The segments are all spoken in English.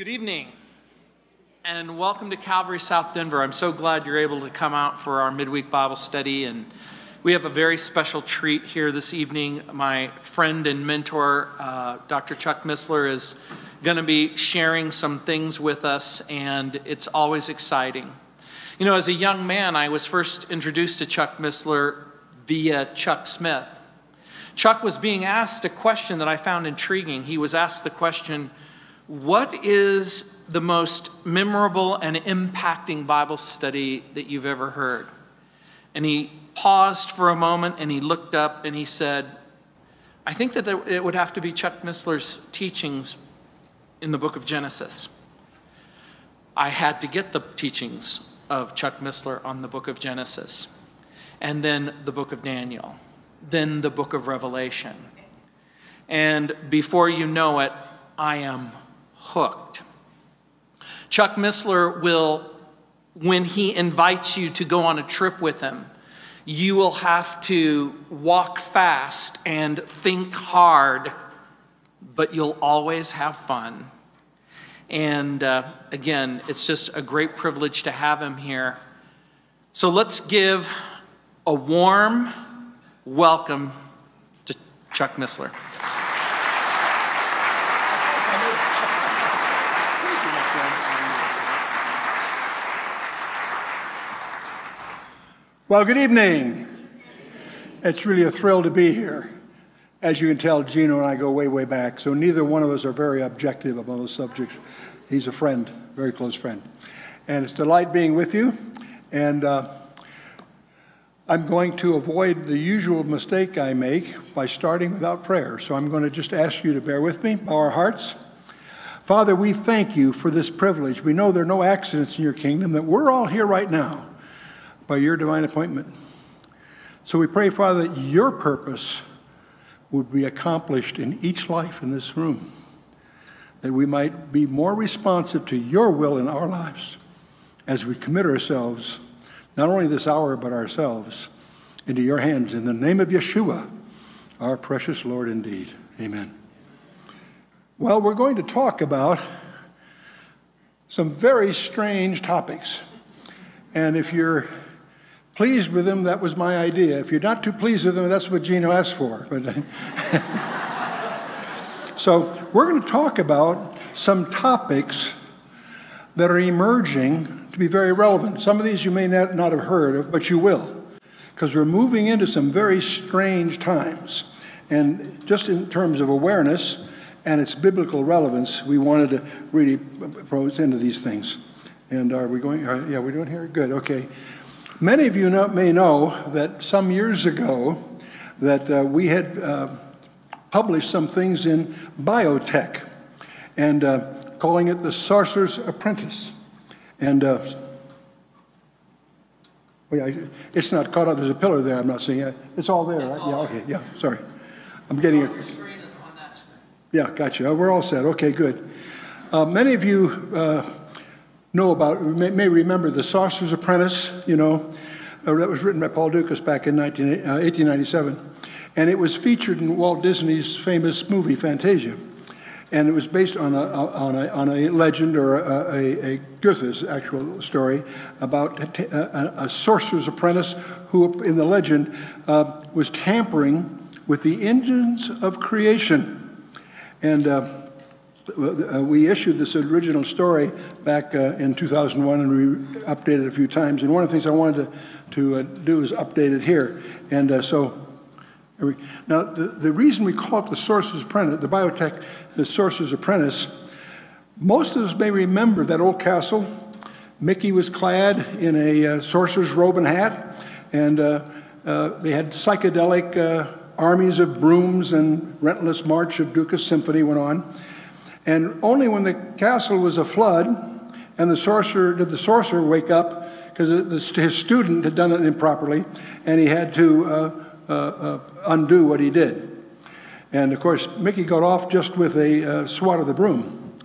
Good evening and welcome to Calvary South Denver. I'm so glad you're able to come out for our midweek Bible study. And we have a very special treat here this evening. My friend and mentor, uh, Dr. Chuck Missler, is going to be sharing some things with us, and it's always exciting. You know, as a young man, I was first introduced to Chuck Missler via Chuck Smith. Chuck was being asked a question that I found intriguing. He was asked the question, What is the most memorable and impacting Bible study that you've ever heard? And he paused for a moment and he looked up and he said, I think that it would have to be Chuck Missler's teachings in the book of Genesis. I had to get the teachings of Chuck Missler on the book of Genesis, and then the book of Daniel then the book of Revelation. And before you know it, I am hooked. Chuck Missler will, when he invites you to go on a trip with him, you will have to walk fast and think hard, but you'll always have fun. And uh, again, it's just a great privilege to have him here. So let's give a warm, welcome to Chuck Missler. Well, good evening. It's really a thrill to be here. As you can tell, Gino and I go way, way back, so neither one of us are very objective about those subjects. He's a friend, very close friend. And it's a delight being with you. And uh, I'm going to avoid the usual mistake I make by starting without prayer. So I'm going to just ask you to bear with me, bow our hearts. Father, we thank you for this privilege. We know there are no accidents in your kingdom, that we're all here right now by your divine appointment. So we pray, Father, that your purpose would be accomplished in each life in this room, that we might be more responsive to your will in our lives as we commit ourselves not only this hour, but ourselves, into your hands. In the name of Yeshua, our precious Lord indeed. Amen. Well, we're going to talk about some very strange topics. And if you're pleased with them, that was my idea. If you're not too pleased with them, that's what Gino asked for. so we're going to talk about some topics that are emerging to be very relevant. Some of these you may not, have heard of, but you will, because we're moving into some very strange times. And just in terms of awareness and its biblical relevance, we wanted to really pose into these things. And are we going? Are, yeah, we're doing here? Good, okay. Many of you know, may know that some years ago that uh, we had uh, published some things in biotech and uh, calling it the Sorcerer's Apprentice. And uh, well, yeah, it's not caught up. There's a pillar there. I'm not seeing it. It's all there, it's right? All yeah. Okay. Yeah. Sorry. I'm getting it. Yeah. Gotcha. We're all set. Okay. Good. Uh, many of you uh, know about, may, may, remember the Sorcerer's Apprentice. You know, uh, that was written by Paul Dukas back in 19, 1897, uh, and it was featured in Walt Disney's famous movie Fantasia and it was based on a, on a, on a legend or a, a, a Goethe's actual story about a, a, sorcerer's apprentice who, in the legend, uh, was tampering with the engines of creation. And uh, we issued this original story back uh, in 2001 and we updated it a few times. And one of the things I wanted to, to uh, do is update it here. And uh, so now, the, the reason we call it the Sorcerer's Apprentice, the biotech, the Sorcerer's Apprentice, most of us may remember that old castle. Mickey was clad in a uh, sorcerer's robe and hat, and they had psychedelic armies of brooms and relentless march of Dukas Symphony went on. And only when the castle was a flood and the sorcerer, did the sorcerer wake up because his student had done it improperly, and he had to uh, uh, uh, undo what he did. And of course, Mickey got off just with a uh, swat of the broom.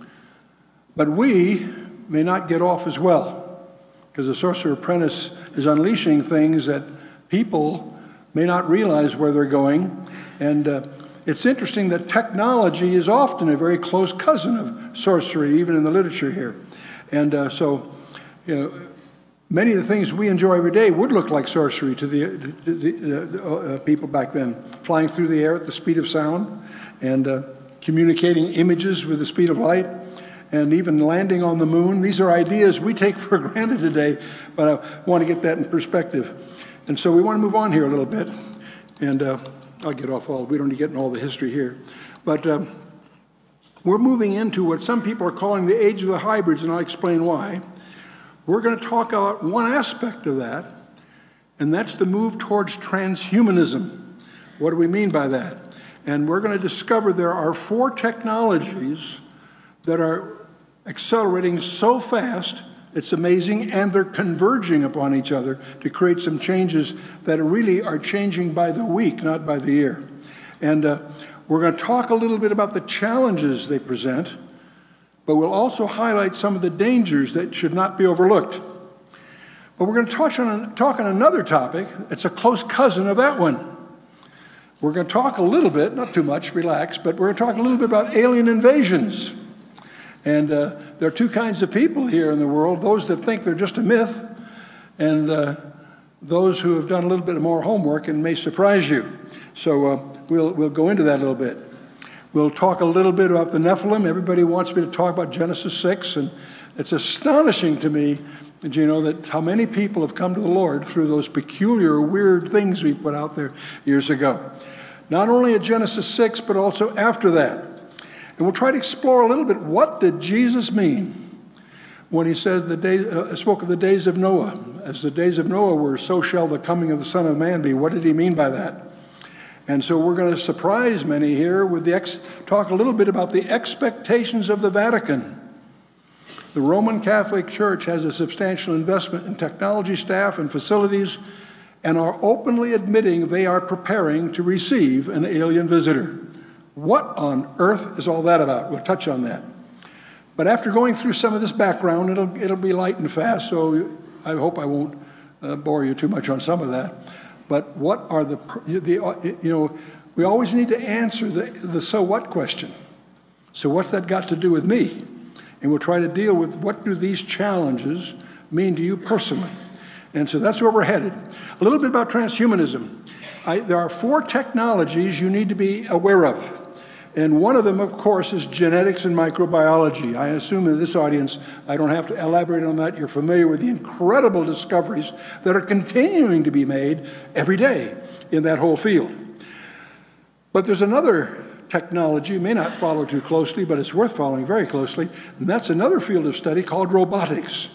But we may not get off as well, because the sorcerer apprentice is unleashing things that people may not realize where they're going. And uh, it's interesting that technology is often a very close cousin of sorcery, even in the literature here. And uh, so, you know, many of the things we enjoy every day would look like sorcery to the, the, the uh, people back then, flying through the air at the speed of sound and uh, communicating images with the speed of light and even landing on the moon. These are ideas we take for granted today, but I want to get that in perspective. And so we want to move on here a little bit. And uh, I'll get off all, we don't need to get in all the history here. But um, we're moving into what some people are calling the age of the hybrids, and I'll explain why. We're going to talk about one aspect of that, and that's the move towards transhumanism. What do we mean by that? And we're going to discover there are four technologies that are accelerating so fast, it's amazing, and they're converging upon each other to create some changes that really are changing by the week, not by the year. And uh, we're going to talk a little bit about the challenges they present, but we'll also highlight some of the dangers that should not be overlooked. But we're going to touch on, talk on another topic. It's a close cousin of that one. We're going to talk a little bit, not too much, relax, but we're going to talk a little bit about alien invasions. And uh, there are two kinds of people here in the world those that think they're just a myth, and uh, those who have done a little bit more homework and may surprise you. So uh, we'll, we'll go into that a little bit. We'll talk a little bit about the Nephilim. Everybody wants me to talk about Genesis 6, and it's astonishing to me, you know, that how many people have come to the Lord through those peculiar, weird things we put out there years ago. Not only at Genesis 6, but also after that. And we'll try to explore a little bit what did Jesus mean when he said the day, uh, spoke of the days of Noah. As the days of Noah were, so shall the coming of the Son of Man be. What did he mean by that? And so we're going to surprise many here with the ex- talk a little bit about the expectations of the Vatican. The Roman Catholic Church has a substantial investment in technology staff and facilities and are openly admitting they are preparing to receive an alien visitor. What on earth is all that about? We'll touch on that. But after going through some of this background, it'll, it'll be light and fast, so I hope I won't uh, bore you too much on some of that. But what are the, the uh, you know, we always need to answer the, the so what question. So, what's that got to do with me? And we'll try to deal with what do these challenges mean to you personally. And so that's where we're headed. A little bit about transhumanism. I, there are four technologies you need to be aware of. And one of them, of course, is genetics and microbiology. I assume in this audience, I don't have to elaborate on that. You're familiar with the incredible discoveries that are continuing to be made every day in that whole field. But there's another technology, you may not follow too closely, but it's worth following very closely, and that's another field of study called robotics.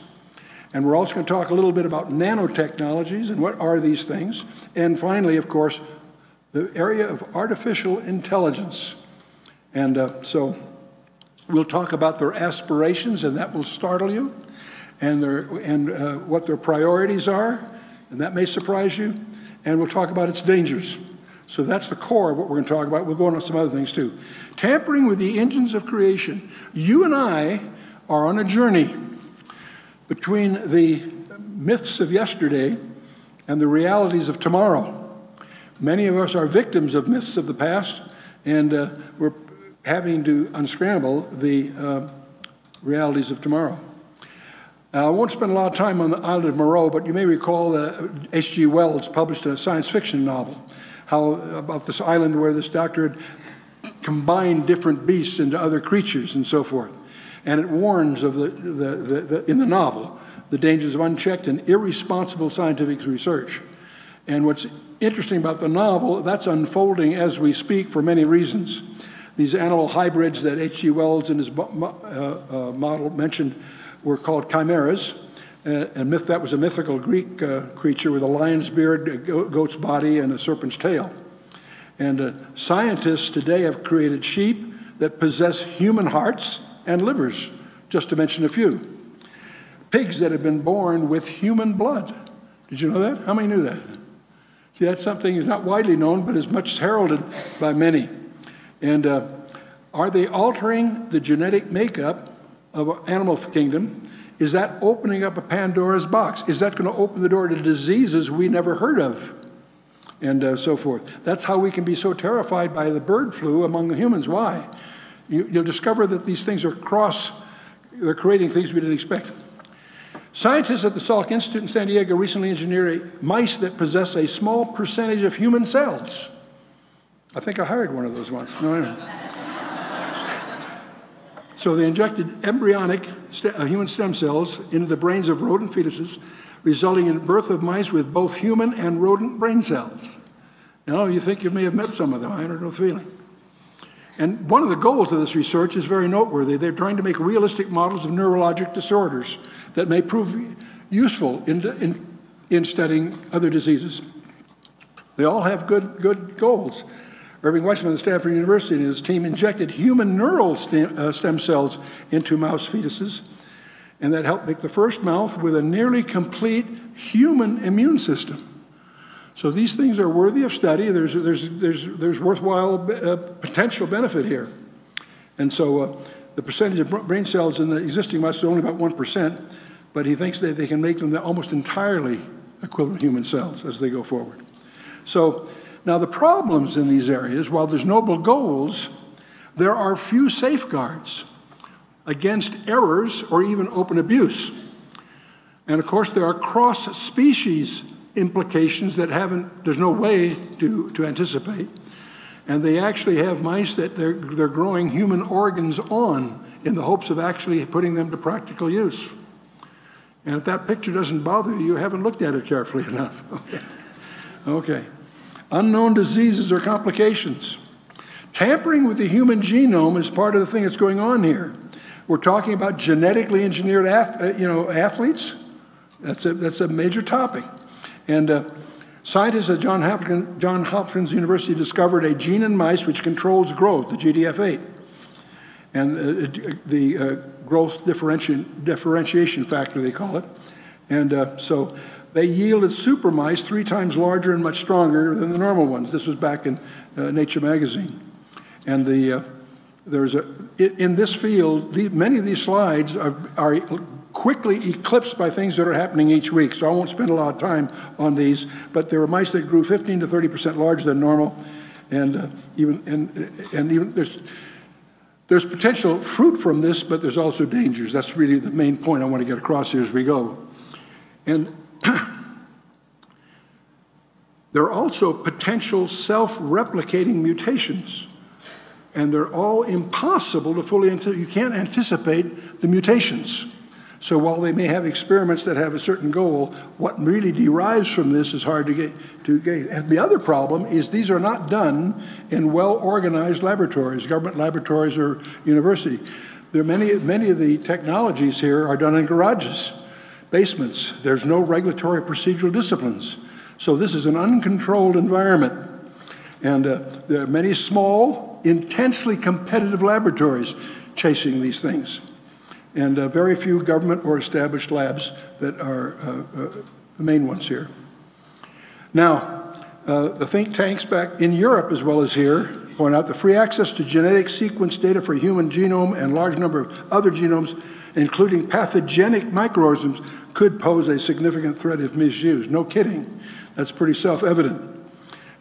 And we're also going to talk a little bit about nanotechnologies and what are these things. And finally, of course, the area of artificial intelligence. And uh, so we'll talk about their aspirations, and that will startle you, and, their, and uh, what their priorities are, and that may surprise you. And we'll talk about its dangers. So that's the core of what we're going to talk about. We'll go on to some other things too. Tampering with the engines of creation. You and I are on a journey between the myths of yesterday and the realities of tomorrow. Many of us are victims of myths of the past, and uh, we're having to unscramble the uh, realities of tomorrow. Now, I won't spend a lot of time on the island of Moreau, but you may recall H.G. Wells published a science fiction novel how, about this island where this doctor had combined different beasts into other creatures and so forth. And it warns of the, the, the, the in the novel the dangers of unchecked and irresponsible scientific research. And what's interesting about the novel, that's unfolding as we speak for many reasons. These animal hybrids that H.G. Wells in his uh, uh, model mentioned were called chimeras. Uh, and myth, that was a mythical Greek creature with a lion's beard, a goat's body, and a serpent's tail. And scientists today have created sheep that possess human hearts and livers, just to mention a few. Pigs that have been born with human blood. Did you know that? How many knew that? See, that's something that's not widely known, but is much heralded by many. And uh, are they altering the genetic makeup of animal kingdom? Is that opening up a Pandora's box? Is that going to open the door to diseases we never heard of? and uh, so forth. That's how we can be so terrified by the bird flu among the humans. Why? You, will discover that these things are cross, they're creating things we didn't expect. Scientists at the Salk Institute in San Diego recently engineered mice that possess a small percentage of human cells. I think I hired one of those once. No, no. so they injected embryonic st uh, human stem cells into the brains of rodent fetuses, resulting in birth of mice with both human and rodent brain cells. You know, you think you may have met some of them. I know the feeling. And one of the goals of this research is very noteworthy. They're trying to make realistic models of neurologic disorders that may prove useful in, in, in studying other diseases. They all have good, good goals. Irving Weissman of Stanford University and his team injected human neural stem, uh, stem cells into mouse fetuses, and that helped make the first mouse with a nearly complete human immune system. So these things are worthy of study. There's, there's, there's, there's worthwhile uh, potential benefit here. And so uh, the percentage of brain cells in the existing mice is only about 1%, but he thinks that they can make them almost entirely equivalent human cells as they go forward. So now the problems in these areas, while there's noble goals, there are few safeguards against errors or even open abuse. And of course, there are cross species implications that haven't, there's no way to, to anticipate. And they actually have mice that they're, they're growing human organs on in the hopes of actually putting them to practical use. And if that picture doesn't bother you, you haven't looked at it carefully enough. okay. okay. Unknown diseases or complications. Tampering with the human genome is part of the thing that's going on here. We're talking about genetically engineered uh, you know, athletes. That's a, that's a major topic. And uh, scientists at John Hopkins, John Hopkins University discovered a gene in mice which controls growth, the GDF8, and uh, the uh, growth differenti differentiation factor, they call it. And uh, so they yielded super mice three times larger and much stronger than the normal ones. This was back in uh, Nature magazine. And the, uh, there's a, in this field, the, many of these slides are, are quickly eclipsed by things that are happening each week. So I won't spend a lot of time on these, but there were mice that grew 15 to 30% larger than normal. And uh, even, and, and even there's, there's potential fruit from this, but there's also dangers. That's really the main point I want to get across here as we go. And there are also potential self-replicating mutations. And they're all impossible to fully, you can't anticipate the mutations. So while they may have experiments that have a certain goal, what really derives from this is hard to get to get. And the other problem is these are not done in well-organized laboratories, government laboratories or university. There are many, many of the technologies here are done in garages, basements. There's no regulatory procedural disciplines. So this is an uncontrolled environment. And uh, there are many small, intensely competitive laboratories chasing these things and uh, very few government or established labs that are uh, uh, the main ones here. Now, uh, the think tanks back in Europe as well as here point out the free access to genetic sequence data for human genome and large number of other genomes, including pathogenic microorganisms, could pose a significant threat if misused. No kidding. That's pretty self-evident.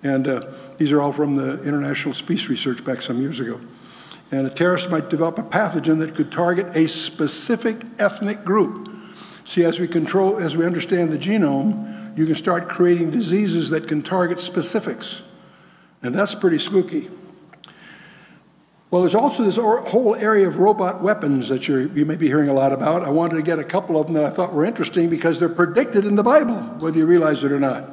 And uh, these are all from the International Space Research back some years ago. And a terrorist might develop a pathogen that could target a specific ethnic group. See, as we control, as we understand the genome, you can start creating diseases that can target specifics. And that's pretty spooky. Well, there's also this whole area of robot weapons that you may be hearing a lot about. I wanted to get a couple of them that I thought were interesting because they're predicted in the Bible, whether you realize it or not.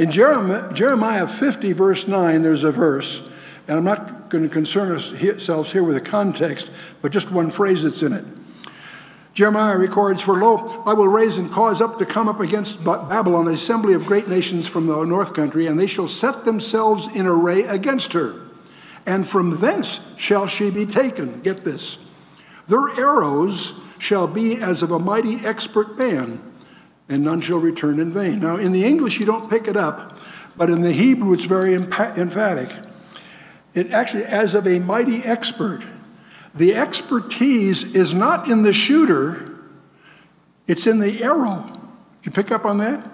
In Jeremiah 50, verse 9, there's a verse and I'm not going to concern ourselves here with the context, but just one phrase that's in it. Jeremiah records, For lo, I will raise and cause up to come up against Babylon an assembly of great nations from the north country, and they shall set themselves in array against her. And from thence shall she be taken. Get this. Their arrows shall be as of a mighty expert man, and none shall return in vain. Now, in the English, you don't pick it up, but in the Hebrew, it's very emphatic. It actually, as of a mighty expert, the expertise is not in the shooter, it's in the arrow. You pick up on that?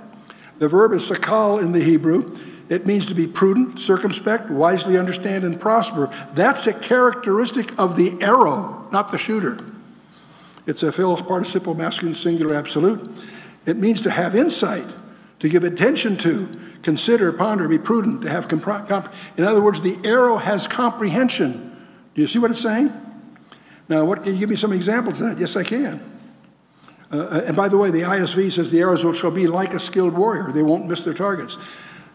The verb is sakal in the Hebrew. It means to be prudent, circumspect, wisely understand, and prosper. That's a characteristic of the arrow, not the shooter. It's a full participle masculine singular absolute. It means to have insight, to give attention to, consider, ponder, be prudent, to have comp- in other words, the arrow has comprehension. Do you see what it's saying? Now, what can you give me some examples of that? Yes, I can. Uh, and by the way, the ISV says the arrows shall be like a skilled warrior. They won't miss their targets.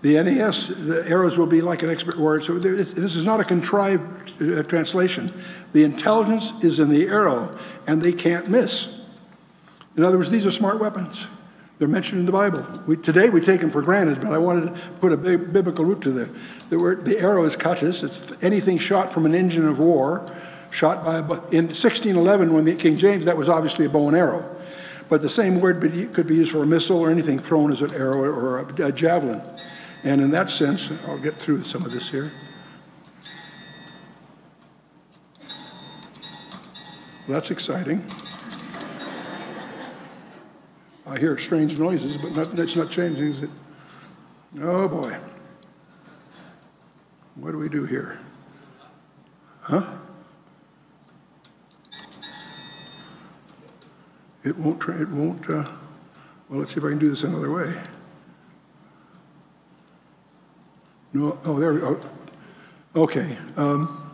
The NAS, the arrows will be like an expert word. So this is not a contrived uh, translation. The intelligence is in the arrow, and they can't miss. In other words, these are smart weapons. They're mentioned in the Bible. We, today we take them for granted, but I wanted to put a big biblical root to the, word. The arrow is katus. It's anything shot from an engine of war, shot by a, in 1611 when the King James that was obviously a bow and arrow. But the same word could be used for a missile or anything thrown as an arrow or a, javelin. And in that sense, I'll get through some of this here. Well, that's exciting. I hear strange noises, but not, that's not changing, is it? Oh boy. What do we do here? Huh? It won't, it won't, uh, well, let's see if I can do this another way. No, oh, there we go. Okay. Um,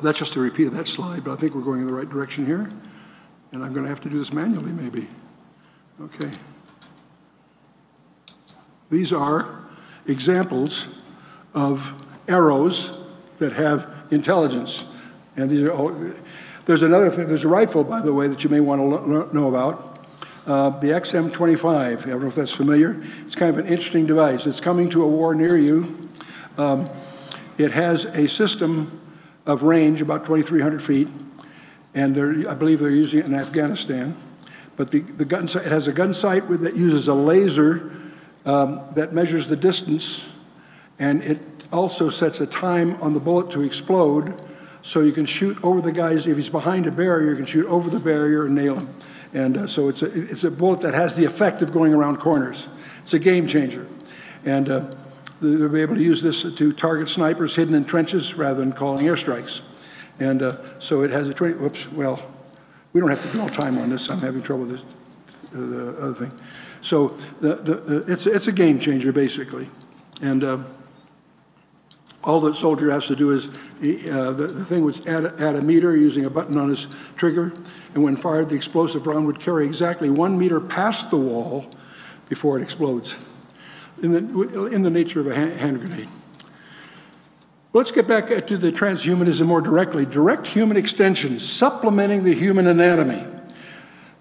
that's just a repeat of that slide, but I think we're going in the right direction here. And I'm going to have to do this manually, maybe. Okay. These are examples of arrows that have intelligence. And these are there's another thing, there's a rifle, by the way, that you may want to know about. Uh, the XM25, I don't know if that's familiar. It's kind of an interesting device. It's coming to a war near you. Um, it has a system of range about 2,300 feet, and I believe they're using it in Afghanistan. But the, the gun, it has a gun sight that uses a laser um, that measures the distance, and it also sets a time on the bullet to explode so you can shoot over the guys. If he's behind a barrier, you can shoot over the barrier and nail him. And uh, so it's a, it's a bullet that has the effect of going around corners. It's a game changer. And uh, they'll be able to use this to target snipers hidden in trenches rather than calling airstrikes. And uh, so it has a 20, whoops, well, we don't have to dwell time on this. I'm having trouble with the other thing. So the, the, the, it's, it's a game changer, basically. And uh, all the soldier has to do is uh, the, the thing would add, add a meter using a button on his trigger, and when fired, the explosive round would carry exactly one meter past the wall before it explodes, in the, in the nature of a hand grenade. Let's get back to the transhumanism more directly. Direct human extension, supplementing the human anatomy.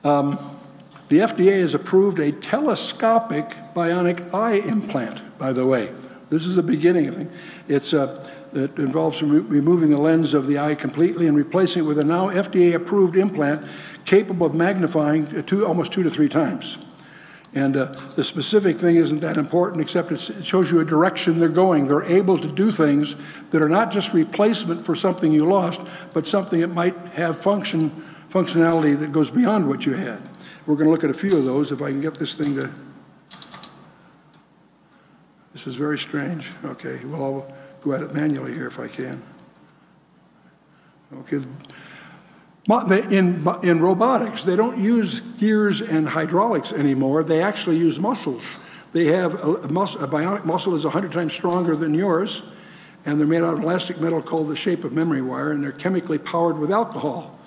Um, the FDA has approved a telescopic bionic eye implant, by the way. This is the beginning of it. It's, uh, it involves removing the lens of the eye completely and replacing it with a now FDA approved implant capable of magnifying two, almost two to three times. And uh, the specific thing isn't that important, except it shows you a direction they're going. They're able to do things that are not just replacement for something you lost, but something that might have function, functionality that goes beyond what you had. We're going to look at a few of those if I can get this thing to this is very strange. Okay, well, I'll go at it manually here if I can. Okay. In, in robotics, they don't use gears and hydraulics anymore. They actually use muscles. They have a, muscle, a bionic muscle is 100 times stronger than yours, and they're made out of elastic metal called the shape of memory wire, and they're chemically powered with alcohol.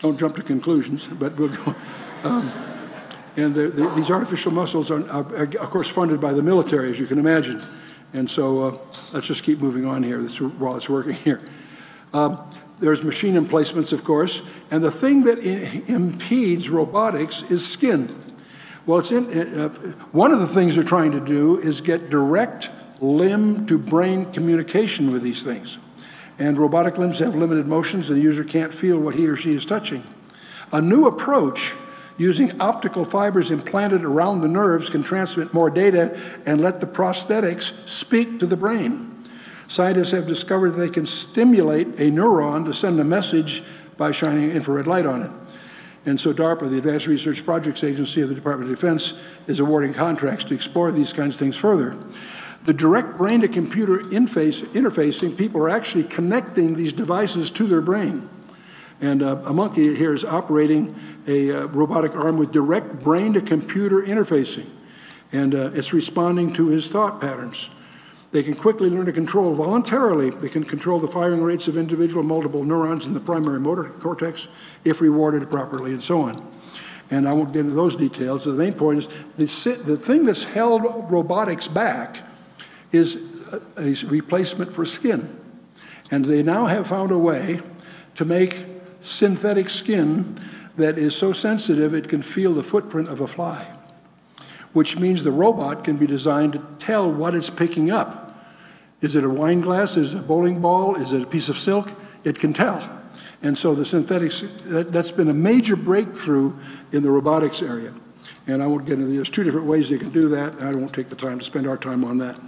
Don't jump to conclusions, but we'll go. Um, and the, the, these artificial muscles are, are, are, of course, funded by the military, as you can imagine. And so uh, let's just keep moving on here while it's working here. Um, there's machine emplacements, of course, and the thing that impedes robotics is skin. Well, it's in, uh, one of the things they're trying to do is get direct limb to brain communication with these things. And robotic limbs have limited motions, and the user can't feel what he or she is touching. A new approach using optical fibers implanted around the nerves can transmit more data and let the prosthetics speak to the brain. Scientists have discovered that they can stimulate a neuron to send a message by shining infrared light on it. And so DARPA, the Advanced Research Projects Agency of the Department of Defense, is awarding contracts to explore these kinds of things further. The direct brain to computer interface, interfacing, people are actually connecting these devices to their brain. And uh, a monkey here is operating a uh, robotic arm with direct brain to computer interfacing. And uh, it's responding to his thought patterns. They can quickly learn to control voluntarily. They can control the firing rates of individual multiple neurons in the primary motor cortex if rewarded properly, and so on. And I won't get into those details. The main point is the, the thing that's held robotics back is a, a replacement for skin. And they now have found a way to make synthetic skin that is so sensitive it can feel the footprint of a fly which means the robot can be designed to tell what it's picking up. Is it a wine glass? Is it a bowling ball? Is it a piece of silk? It can tell. And so the synthetics, that, has been a major breakthrough in the robotics area. And I won't get into there's two different ways they can do that. I won't take the time to spend our time on that.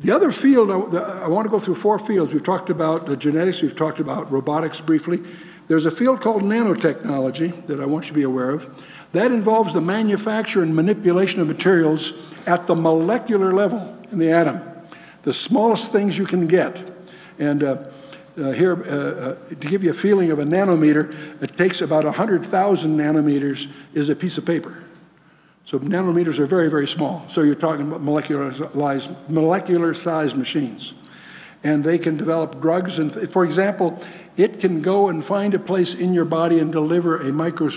The other field, I, I want to go through four fields. We've talked about genetics, we've talked about robotics briefly. There's a field called nanotechnology that I want you to be aware of. That involves the manufacture and manipulation of materials at the molecular level in the atom, the smallest things you can get. And uh, uh, here, uh, uh to give you a feeling of a nanometer, it takes about 100,000 nanometers is a piece of paper. So nanometers are very, very small. So you're talking about molecular, molecular machines. And they can develop drugs. And for example, it can go and find a place in your body and deliver a micro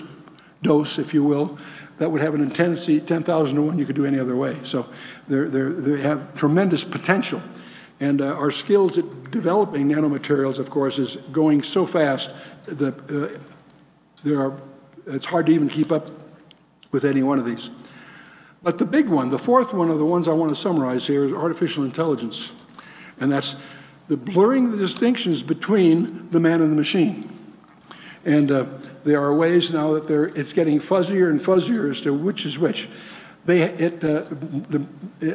dose, if you will, that would have an intensity 10,000 to 1 you could do any other way. So they're, they're, they have tremendous potential. And uh, our skills at developing nanomaterials, of course, is going so fast that uh, there are, it's hard to even keep up with any one of these. But the big one, the fourth one of the ones I want to summarize here is artificial intelligence. And that's the blurring the distinctions between the man and the machine. And uh, there are ways now that it's getting fuzzier and fuzzier as to which is which. They, it, uh, the,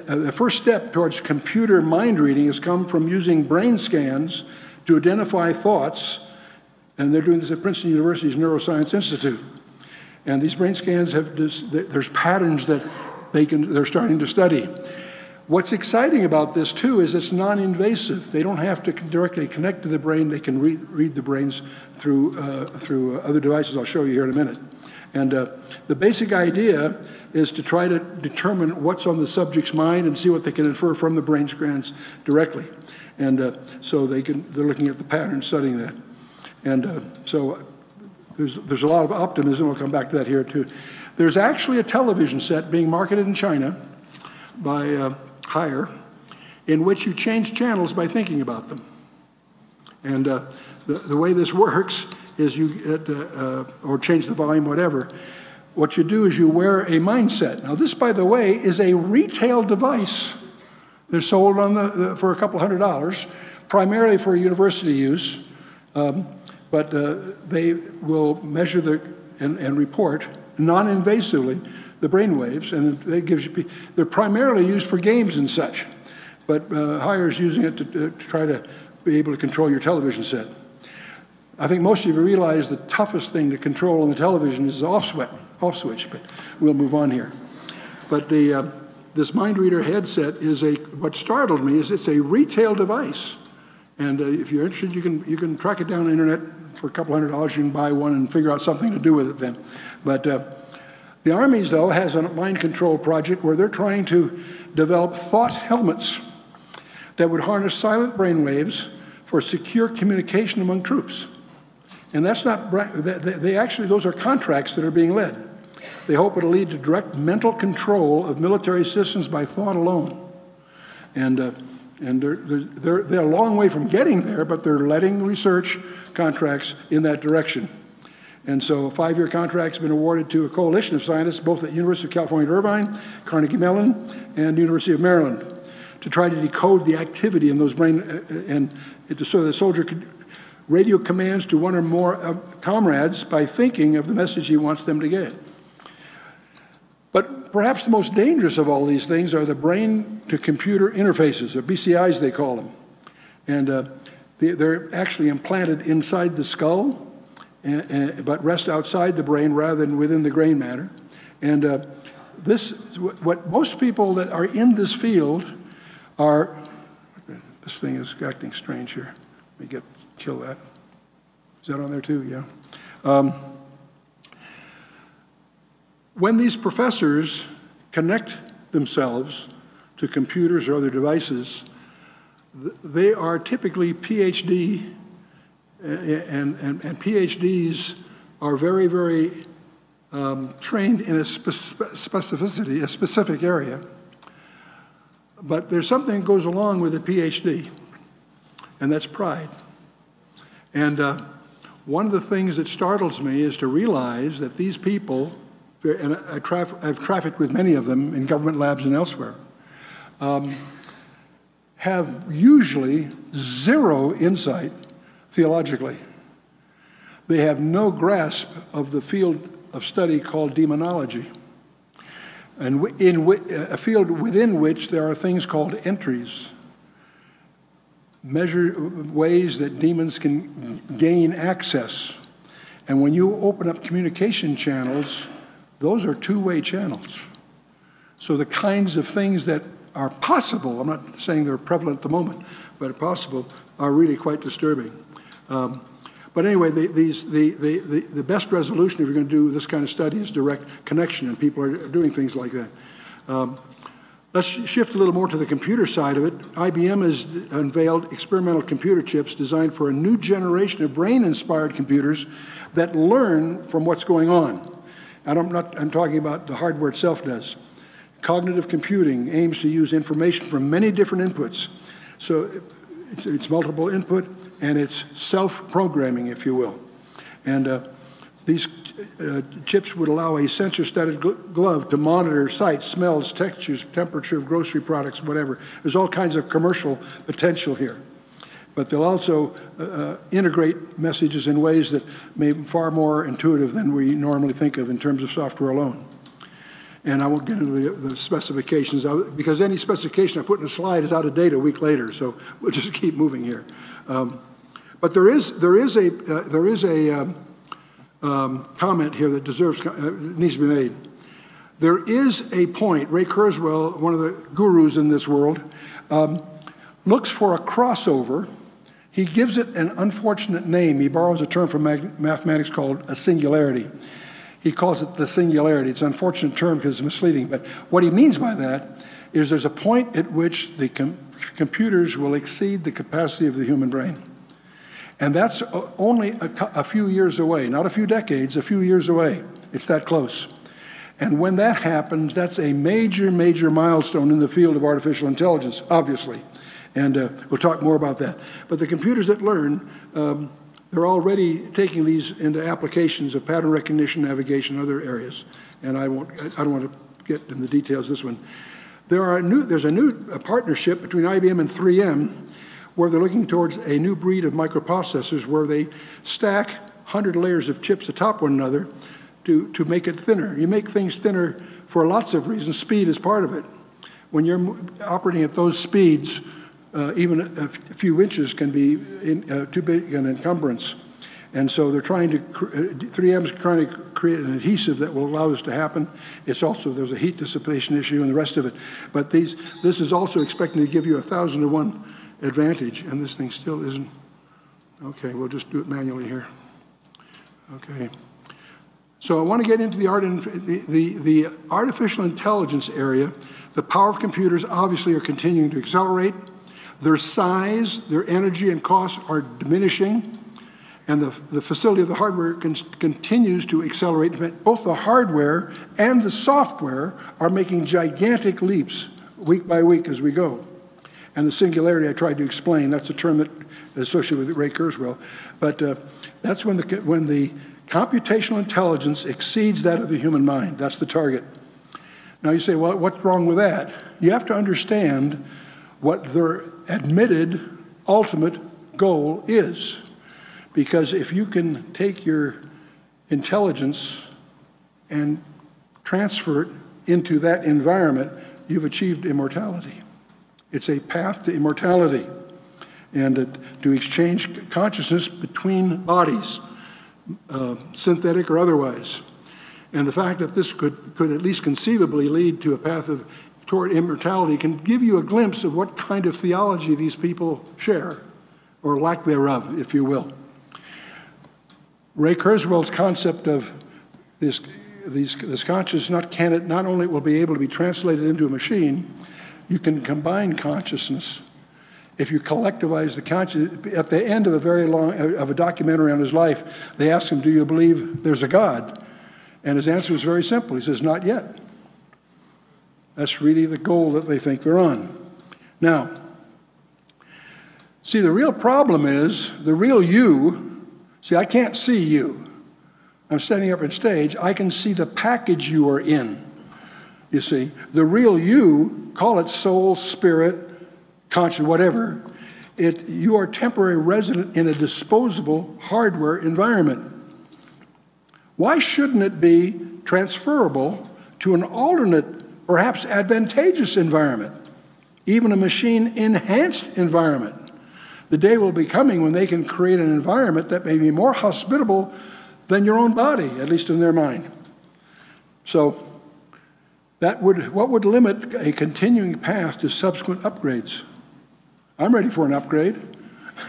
uh, the first step towards computer mind reading has come from using brain scans to identify thoughts, and they're doing this at Princeton University's Neuroscience Institute. And these brain scans have this, there's patterns that they can, they're starting to study. What's exciting about this, too, is it's non invasive. They don't have to directly connect to the brain, they can read, read the brains through, uh, through other devices I'll show you here in a minute. And uh, the basic idea is to try to determine what's on the subject's mind and see what they can infer from the brain scans directly. And uh, so they can, they're looking at the pattern, studying that. And uh, so there's, there's a lot of optimism. We'll come back to that here too. There's actually a television set being marketed in China by Haier, in which you change channels by thinking about them. And uh, the, the way this works is you, uh, uh, or change the volume, whatever. What you do is you wear a mindset. Now, this, by the way, is a retail device. They're sold on the, the for a couple hundred dollars, primarily for university use. Um, but uh, they will measure the, and, and report non invasively the brain waves, and it gives you, they're primarily used for games and such, but uh, Haier is using it to, to, try to be able to control your television set. I think most of you realize the toughest thing to control on the television is the off, sweat, off switch, but we'll move on here. But the, uh, this mind reader headset is a, what startled me is it's a retail device. And uh, if you're interested, you can, you can track it down on the internet for a couple hundred dollars. You can buy one and figure out something to do with it then. But uh, the Army's, though, has a mind control project where they're trying to develop thought helmets that would harness silent brain waves for secure communication among troops. And that's not, they actually, those are contracts that are being led. They hope it'll lead to direct mental control of military systems by thought alone. And, uh, and they're, they're, they're a long way from getting there, but they're letting research contracts in that direction. And so a five-year contract's been awarded to a coalition of scientists, both at the University of California, Irvine, Carnegie Mellon, and University of Maryland, to try to decode the activity in those brain, uh, and so the soldier could radio commands to one or more uh, comrades by thinking of the message he wants them to get. But perhaps the most dangerous of all these things are the brain to computer interfaces, or BCIs they call them. And uh, they, are actually implanted inside the skull but rest outside the brain rather than within the brain matter. And uh, this, what most people that are in this field are, this thing is acting strange here. Let me get, kill that. Is that on there too? Yeah. Um, when these professors connect themselves to computers or other devices, they are typically PhD, and, and, and PhDs are very, very um, trained in a spe specificity, a specific area. But there's something that goes along with a PhD, and that's pride. And uh, one of the things that startles me is to realize that these people, and I traf I've trafficked with many of them in government labs and elsewhere, um, have usually zero insight theologically. They have no grasp of the field of study called demonology, and in a field within which there are things called entries, measure ways that demons can gain access. And when you open up communication channels, those are two-way channels. So the kinds of things that are possible, I'm not saying they're prevalent at the moment, but are possible, are really quite disturbing. Um, but anyway, the, these, the, the, the, best resolution if you're going to do this kind of study is direct connection, and people are doing things like that. Um, let's shift a little more to the computer side of it. IBM has unveiled experimental computer chips designed for a new generation of brain-inspired computers that learn from what's going on. And I'm, not, I'm talking about the hardware itself does. Cognitive computing aims to use information from many different inputs. So it's, it's multiple input, and it's self-programming, if you will. And uh, these uh, chips would allow a sensor-studded gl glove to monitor sights, smells, textures, temperature of grocery products, whatever. There's all kinds of commercial potential here. But they'll also uh, uh integrate messages in ways that may be far more intuitive than we normally think of in terms of software alone. And I won't get into the, the specifications because any specification I put in a slide is out of date a week later. So we'll just keep moving here. Um, but there is, there is a, uh, there is a um, um, comment here that deserves, uh, needs to be made. There is a point, Ray Kurzweil, one of the gurus in this world, um, looks for a crossover. He gives it an unfortunate name. He borrows a term from mathematics called a singularity. He calls it the singularity. It's an unfortunate term because it's misleading, but what he means by that is there's a point at which the com computers will exceed the capacity of the human brain. And that's only a, a, few years away, not a few decades, a few years away. It's that close. And when that happens, that's a major, major milestone in the field of artificial intelligence, obviously. And uh, we'll talk more about that. But the computers that learn, um, they're already taking these into applications of pattern recognition, navigation, other areas. And I, won't, I don't want to get in the details of this one. There are new, there's a new a partnership between IBM and 3M where they're looking towards a new breed of microprocessors where they stack 100 layers of chips atop one another to, to make it thinner. You make things thinner for lots of reasons. Speed is part of it. When you're operating at those speeds, uh, even a, few inches can be in, uh, too big an encumbrance. And so they're trying to, 3M uh, is trying to create an adhesive that will allow this to happen. It's also, there's a heat dissipation issue and the rest of it. But these, this is also expecting to give you a thousand to one advantage, and this thing still isn't. Okay, we'll just do it manually here. Okay. So I want to get into the, art the, the, the artificial intelligence area. The power of computers obviously are continuing to accelerate. Their size, their energy, and costs are diminishing. And the, the facility of the hardware con continues to accelerate. Both the hardware and the software are making gigantic leaps week by week as we go. And the singularity I tried to explain, that's a term that is associated with Ray Kurzweil. But uh, that's when the, when the computational intelligence exceeds that of the human mind. That's the target. Now you say, well, what's wrong with that? You have to understand what their admitted ultimate goal is. Because if you can take your intelligence and transfer it into that environment, you've achieved immortality. It's a path to immortality and to exchange consciousness between bodies. uh, synthetic or otherwise. And the fact that this could, could at least conceivably lead to a path of toward immortality can give you a glimpse of what kind of theology these people share, or lack thereof, if you will. Ray Kurzweil's concept of this, these, this consciousness not, can it, not only will be able to be translated into a machine, you can combine consciousness. If you collectivize the consciousness, at the end of a very long, of a documentary on his life, they ask him, do you believe there's a God? And his answer is very simple. He says, not yet. That's really the goal that they think they're on. Now, see, the real problem is the real you. See, I can't see you. I'm standing up on stage. I can see the package you are in. You see, the real you, call it soul, spirit, conscience, whatever, it, you are temporary resident in a disposable hardware environment. Why shouldn't it be transferable to an alternate perhaps advantageous environment, even a machine enhanced environment. The day will be coming when they can create an environment that may be more hospitable than your own body, at least in their mind. So, that would, what would limit a continuing path to subsequent upgrades? I'm ready for an upgrade.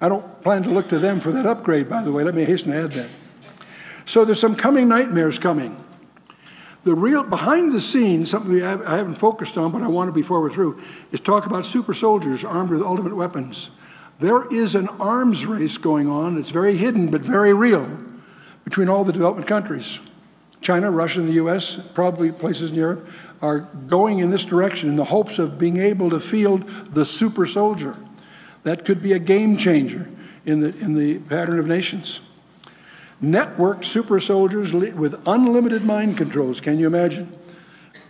I don't plan to look to them for that upgrade, by the way. Let me hasten to add that. So there's some coming nightmares coming. The real behind the scenes, something I haven't focused on, but I want to before we're through, is talk about super soldiers armed with ultimate weapons. There is an arms race going on. It's very hidden, but very real between all the development countries. China, Russia, and the US, probably places in Europe, are going in this direction in the hopes of being able to field the super soldier. That could be a game changer in the, in the pattern of nations networked super soldiers with unlimited mind controls. Can you imagine?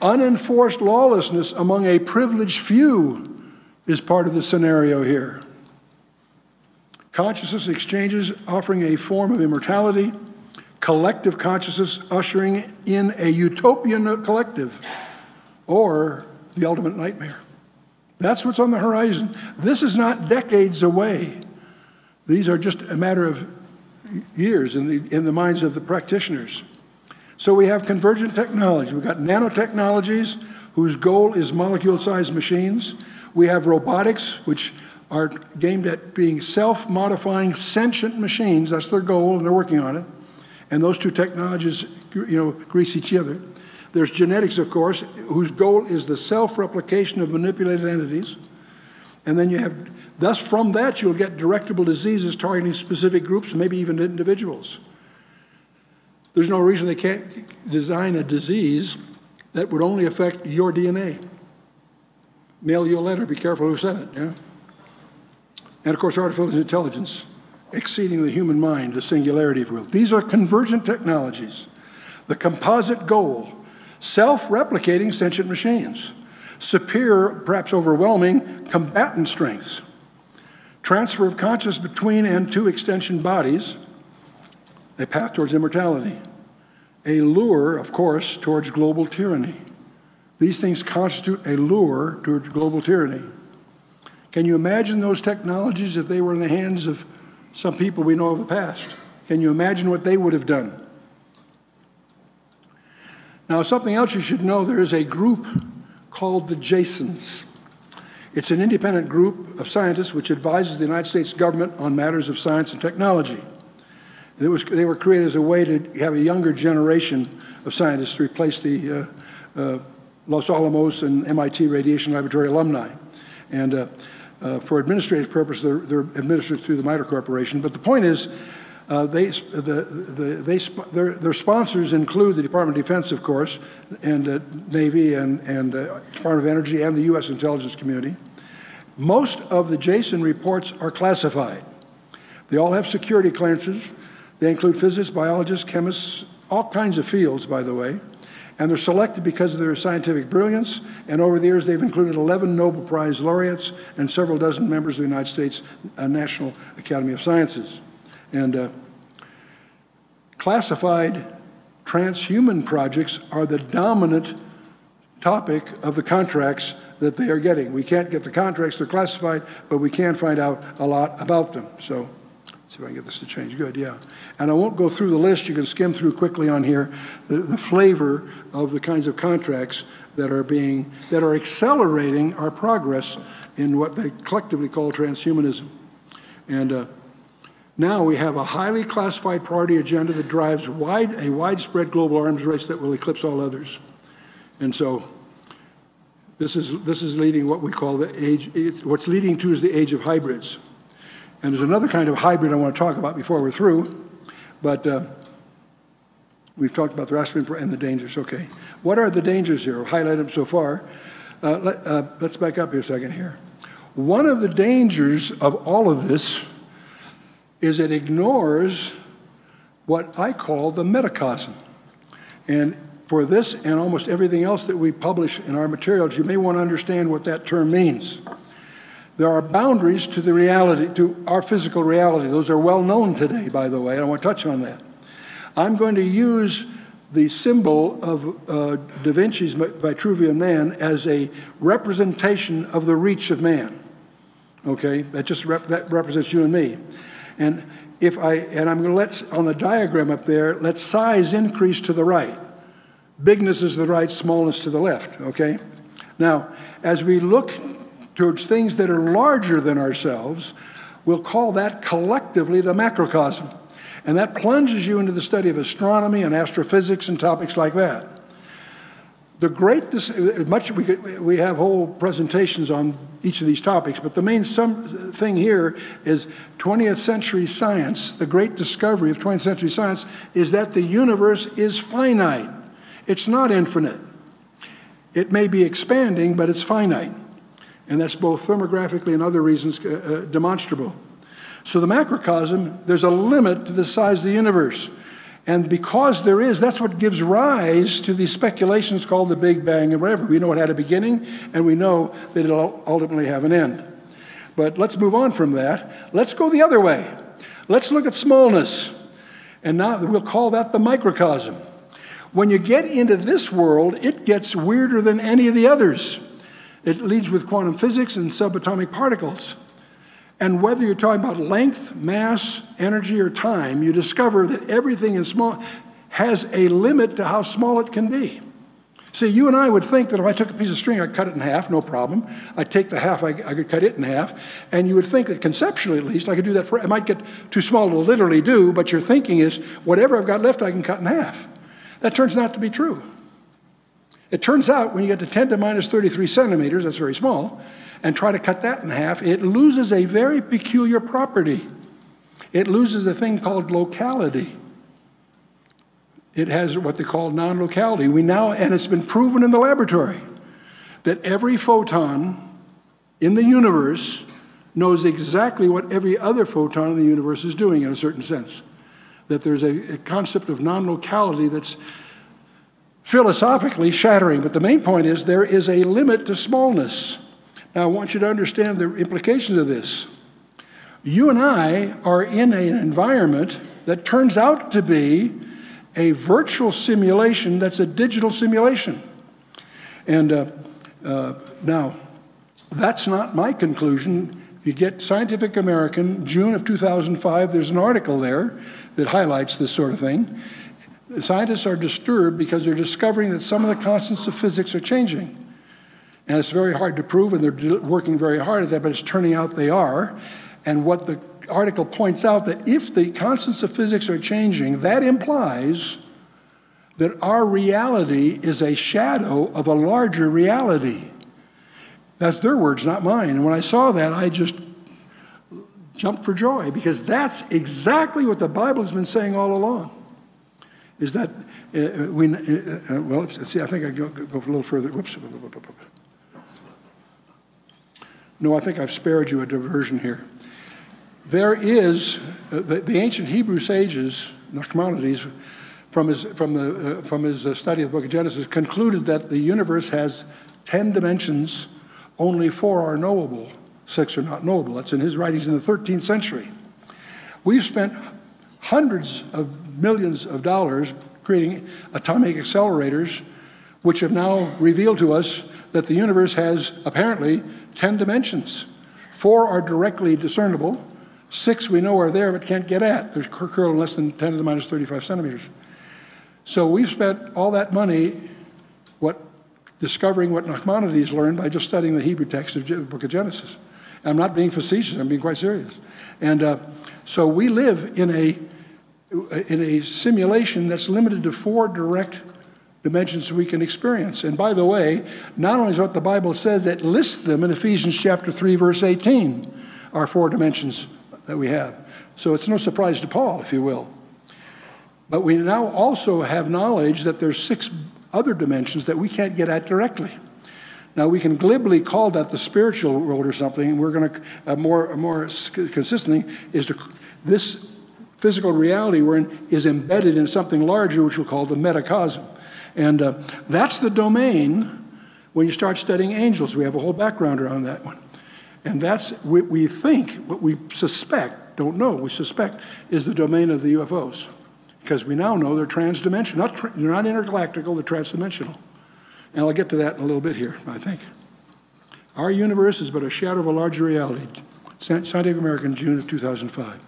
Unenforced lawlessness among a privileged few is part of the scenario here. Consciousness exchanges offering a form of immortality, collective consciousness ushering in a utopian collective, or the ultimate nightmare. That's what's on the horizon. This is not decades away. These are just a matter of years in the, in the minds of the practitioners. So we have convergent technology. We've got nanotechnologies whose goal is molecule sized machines. We have robotics, which are aimed at being self modifying sentient machines. That's their goal, and they're working on it. And those two technologies, you know, grease each other. There's genetics, of course, whose goal is the self replication of manipulated entities. And then you have Thus, from that, you'll get directable diseases targeting specific groups, maybe even individuals. There's no reason they can't design a disease that would only affect your DNA. Mail you a letter, be careful who said it, yeah? And of course, artificial intelligence, exceeding the human mind, the singularity, you will. These are convergent technologies. The composite goal self replicating sentient machines, superior, perhaps overwhelming, combatant strengths transfer of consciousness between and to extension bodies, a path towards immortality, a lure, of course, towards global tyranny. These things constitute a lure towards global tyranny. Can you imagine those technologies if they were in the hands of some people we know of the past? Can you imagine what they would have done? Now, something else you should know there is a group called the Jasons. It's an independent group of scientists which advises the United States government on matters of science and technology. Was, they were created as a way to have a younger generation of scientists to replace the uh, uh, Los Alamos and MIT Radiation Laboratory alumni. And uh, uh, for administrative purposes, they're, they're, administered through the MITRE Corporation. But the point is, uh, they, the, the, they, their, their, sponsors include the Department of Defense, of course, and uh, Navy and, and uh, Department of Energy and the U.S. intelligence community. Most of the Jason reports are classified. They all have security clearances. They include physicists, biologists, chemists, all kinds of fields, by the way. And they're selected because of their scientific brilliance. And over the years, they've included 11 Nobel Prize laureates and several dozen members of the United States uh, National Academy of Sciences. And uh, classified transhuman projects are the dominant topic of the contracts that they are getting. We can't get the contracts, they're classified, but we can find out a lot about them. So See if I can get this to change. Good, yeah. And I won't go through the list. You can skim through quickly on here the, the flavor of the kinds of contracts that are being that are accelerating our progress in what they collectively call transhumanism. And uh, now we have a highly classified priority agenda that drives wide, a widespread global arms race that will eclipse all others. And so this is, this is leading what we call the age, what's leading to is the age of hybrids. And there's another kind of hybrid I want to talk about before we're through, but uh, we've talked about the Rasmussen and the dangers. Okay. What are the dangers here? I've highlighted them so far. Uh, let, uh, let's back up here a second here. One of the dangers of all of this is it ignores what I call the metacosm. And for this and almost everything else that we publish in our materials, you may want to understand what that term means. There are boundaries to the reality, to our physical reality. Those are well known today, by the way. I don't want to touch on that. I'm going to use the symbol of uh, Da Vinci's Vitruvian Man as a representation of the reach of man. Okay, that just rep that represents you and me. And if I and I'm going to let on the diagram up there, let size increase to the right. Bigness is the right, smallness to the left. Okay. Now, as we look towards things that are larger than ourselves, we'll call that collectively the macrocosm. And that plunges you into the study of astronomy and astrophysics and topics like that. The great, much we, could, we have whole presentations on each of these topics, but the main thing here is 20th century science. The great discovery of 20th century science is that the universe is finite. It's not infinite. It may be expanding, but it's finite. And that's both thermographically and other reasons uh, uh, demonstrable. So the macrocosm, there's a limit to the size of the universe. And because there is, that's what gives rise to these speculations called the Big Bang and whatever. We know it had a beginning, and we know that it'll ultimately have an end. But let's move on from that. Let's go the other way. Let's look at smallness. And now we'll call that the microcosm. When you get into this world, it gets weirder than any of the others. It leads with quantum physics and subatomic particles. And whether you're talking about length, mass, energy, or time, you discover that everything in small has a limit to how small it can be. See, you and I would think that if I took a piece of string, I'd cut it in half, no problem. I'd take the half, I, I could cut it in half. And you would think that conceptually, at least, I could do that for, it might get too small to literally do, but your thinking is, whatever I've got left, I can cut in half. That turns out to be true. It turns out when you get to 10 to minus 33 centimeters, that's very small, and try to cut that in half, it loses a very peculiar property. It loses a thing called locality. It has what they call non locality. We now, and it's been proven in the laboratory, that every photon in the universe knows exactly what every other photon in the universe is doing in a certain sense. That there's a, a concept of non locality that's philosophically shattering. But the main point is there is a limit to smallness. Now, I want you to understand the implications of this. You and I are in an environment that turns out to be a virtual simulation that's a digital simulation. And uh, uh, now, that's not my conclusion. You get Scientific American, June of 2005, there's an article there that highlights this sort of thing. The scientists are disturbed because they're discovering that some of the constants of physics are changing. And it's very hard to prove, and they're working very hard at that, but it's turning out they are. And what the article points out that if the constants of physics are changing, that implies that our reality is a shadow of a larger reality. That's their words, not mine. And when I saw that, I just jumped for joy because that's exactly what the Bible has been saying all along. Is that uh, we? Uh, uh, well, let's see. I think I go, go a little further. Whoops. No, I think I've spared you a diversion here. There is, uh, the, the, ancient Hebrew sages, Nachmanides, from his, from, the, uh, from his uh, study of the book of Genesis, concluded that the universe has 10 dimensions, only four are knowable, six are not knowable. That's in his writings in the 13th century. We've spent hundreds of millions of dollars creating atomic accelerators, which have now revealed to us that the universe has apparently 10 dimensions. Four are directly discernible, Six we know are there but can't get at. They're curled less than 10 to the minus 35 centimeters. So we've spent all that money what, discovering what Nachmanides learned by just studying the Hebrew text of the book of Genesis. I'm not being facetious, I'm being quite serious. And uh, so we live in a, in a simulation that's limited to four direct dimensions we can experience. And by the way, not only is what the Bible says, it lists them in Ephesians chapter 3, verse 18, are four dimensions that we have. So it's no surprise to Paul, if you will. But we now also have knowledge that there's six other dimensions that we can't get at directly. Now, we can glibly call that the spiritual world or something. And we're going to, uh, more, more consistent thing is to, this physical reality we're in is embedded in something larger, which we'll call the metacosm. And uh, that's the domain when you start studying angels. We have a whole background around that one. And that's what we think, what we suspect, don't know, we suspect, is the domain of the UFOs. Because we now know they're transdimensional. Not tra- they're not intergalactical, they're transdimensional. And I'll get to that in a little bit here, I think. Our universe is but a shadow of a larger reality. Scientific American, June of 2005.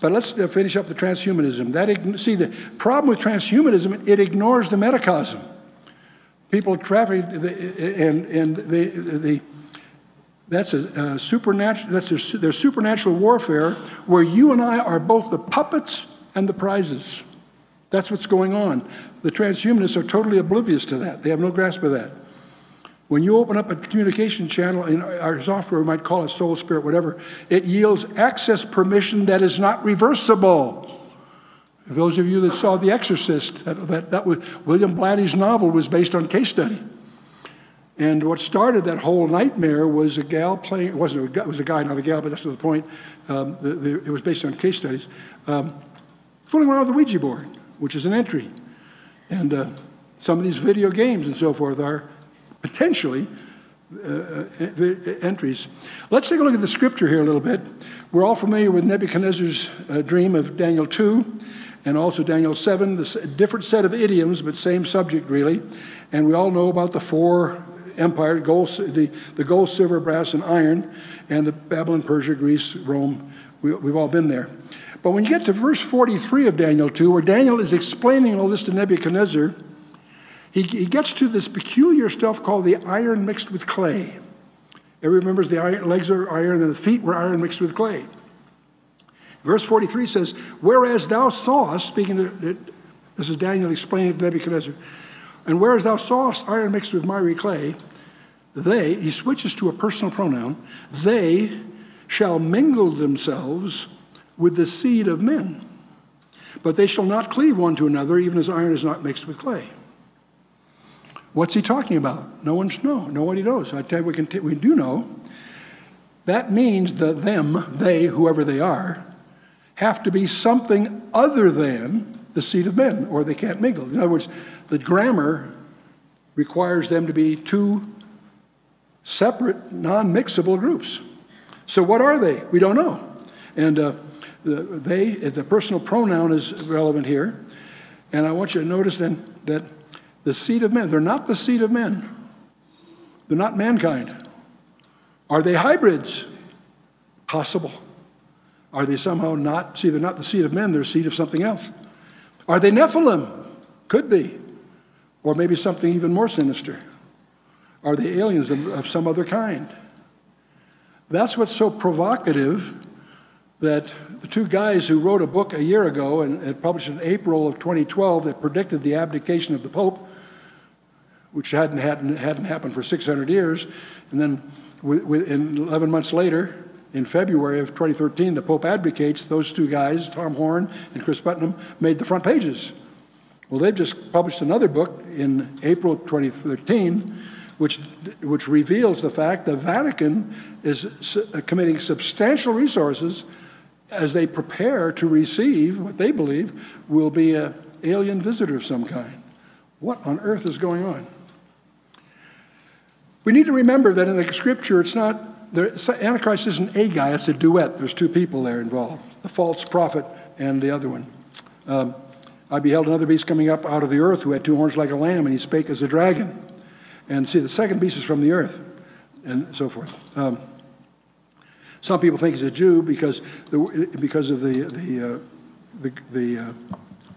But let's uh, finish up the transhumanism. That see the problem with transhumanism, it ignores the metacosm. People traffic and and the the that's a, a supernatural that's there's supernatural warfare where you and I are both the puppets and the prizes. That's what's going on. The transhumanists are totally oblivious to that. They have no grasp of that. When you open up a communication channel in our software, we might call it soul, spirit, whatever, it yields access permission that is not reversible. those of you that saw The Exorcist, that, that, that was, William Blatty's novel was based on case study. And what started that whole nightmare was a gal playing, it wasn't a, guy, it was a guy, not a gal, but that's the point. Um, the, the, it was based on case studies. Um, fooling around with the Ouija board, which is an entry. And uh, some of these video games and so forth are potentially uh, uh, entries. Let's take a look at the scripture here a little bit. We're all familiar with Nebuchadnezzar's uh, dream of Daniel 2 and also Daniel 7, the different set of idioms, but same subject really. And we all know about the four empires gold, the, the gold, silver, brass, and iron, and the Babylon, Persia, Greece, Rome. We, we've all been there. But when you get to verse 43 of Daniel 2, where Daniel is explaining all this to Nebuchadnezzar, he, he gets to this peculiar stuff called the iron mixed with clay. Everybody remembers the iron, legs are iron and the feet were iron mixed with clay. Verse 43 says, Whereas thou sawest, speaking to, this is Daniel explaining to Nebuchadnezzar, and whereas thou sawest iron mixed with miry clay, they, he switches to a personal pronoun, they shall mingle themselves with the seed of men. But they shall not cleave one to another, even as iron is not mixed with clay. What's he talking about? No one's know. Nobody knows. I tell you, we, can t- we do know. That means that them, they, whoever they are, have to be something other than the seed of men, or they can't mingle. In other words, the grammar requires them to be two separate, non mixable groups. So, what are they? We don't know. And uh, the, they, the personal pronoun is relevant here. And I want you to notice then that the seed of men. They're not the seed of men, they're not mankind. Are they hybrids? Possible. Are they somehow not? See, they're not the seed of men, they're seed of something else. Are they Nephilim? Could be. Or maybe something even more sinister. Are they aliens of, of some other kind? That's what's so provocative that the two guys who wrote a book a year ago and, and published in April of 2012 that predicted the abdication of the Pope which hadn't, hadn't, hadn't happened for 600 years. And then in 11 months later, in February of 2013, the Pope advocates those two guys, Tom Horn and Cris Putnam, made the front pages. Well, they've just published another book in April 2013, which, which reveals the fact the Vatican is uh, committing substantial resources as they prepare to receive what they believe will be an alien visitor of some kind. What on earth is going on? We need to remember that in the scripture, it's not, the Antichrist isn't a guy, it's a duet. There's two people there involved the false prophet and the other one. Um, I beheld another beast coming up out of the earth who had two horns like a lamb, and he spake as a dragon. And see, the second beast is from the earth, and so forth. Um, Some people think he's a Jew because, the, because of the, the, uh, the, the, uh,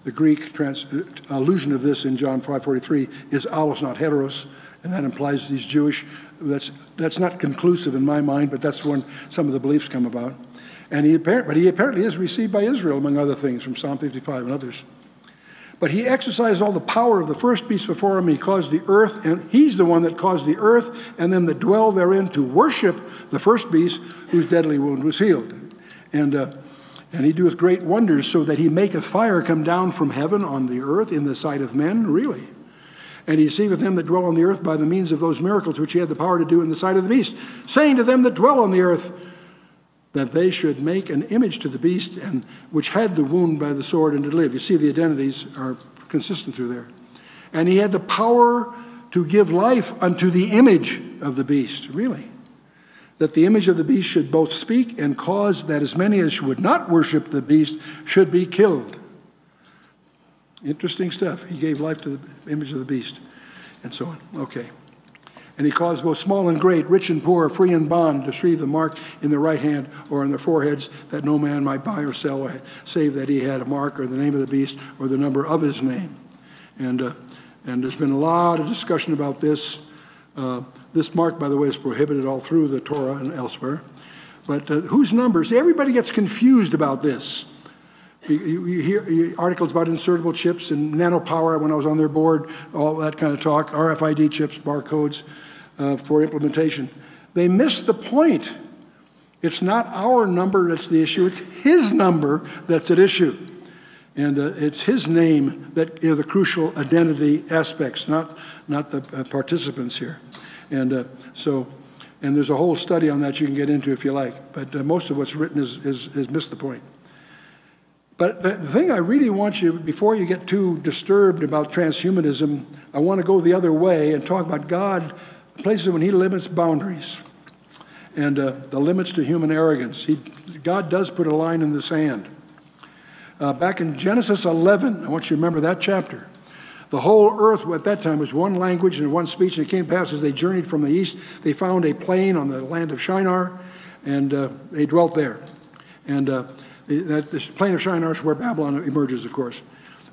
the Greek trans, uh, allusion of this in John 5.43 is allos, not heteros, and that implies he's Jewish. That's, that's not conclusive in my mind, but that's when some of the beliefs come about. And he but he apparently is received by Israel, among other things, from Psalm 55 and others. But he exercised all the power of the first beast before him. He caused the earth, and he's the one that caused the earth and them that dwell therein to worship the first beast whose deadly wound was healed. And, uh, and he doeth great wonders, so that he maketh fire come down from heaven on the earth in the sight of men, really. And he deceiveth them that dwell on the earth by the means of those miracles which he had the power to do in the sight of the beast, saying to them that dwell on the earth, that they should make an image to the beast and which had the wound by the sword and to live. You see, the identities are consistent through there. And he had the power to give life unto the image of the beast, really. That the image of the beast should both speak and cause that as many as would not worship the beast should be killed. Interesting stuff. He gave life to the image of the beast and so on. Okay. And he caused both small and great, rich and poor, free and bond, to receive the mark in their right hand or on their foreheads, that no man might buy or sell, save that he had a mark or the name of the beast or the number of his name. And, uh, and there's been a lot of discussion about this. Uh, this mark, by the way, is prohibited all through the Torah and elsewhere. But uh, whose numbers? Everybody gets confused about this. You, you hear articles about insertable chips and nanopower when I was on their board, all that kind of talk, RFID chips, barcodes uh, for implementation. They miss the point. It's not our number that's the issue, it's his number that's at issue. And uh, it's his name that are the crucial identity aspects, not, not the uh, participants here. And uh, so, and there's a whole study on that you can get into if you like. But uh, most of what's written is, is, is missed the point. But the thing I really want you, before you get too disturbed about transhumanism, I want to go the other way and talk about God, places when He limits boundaries and uh, the limits to human arrogance. He, God does put a line in the sand. Uh, back in Genesis 11, I want you to remember that chapter. The whole earth at that time was one language and one speech, and it came past as they journeyed from the east, they found a plain on the land of Shinar, and uh, they dwelt there. And that the plain of Shinar is where Babylon emerges, of course.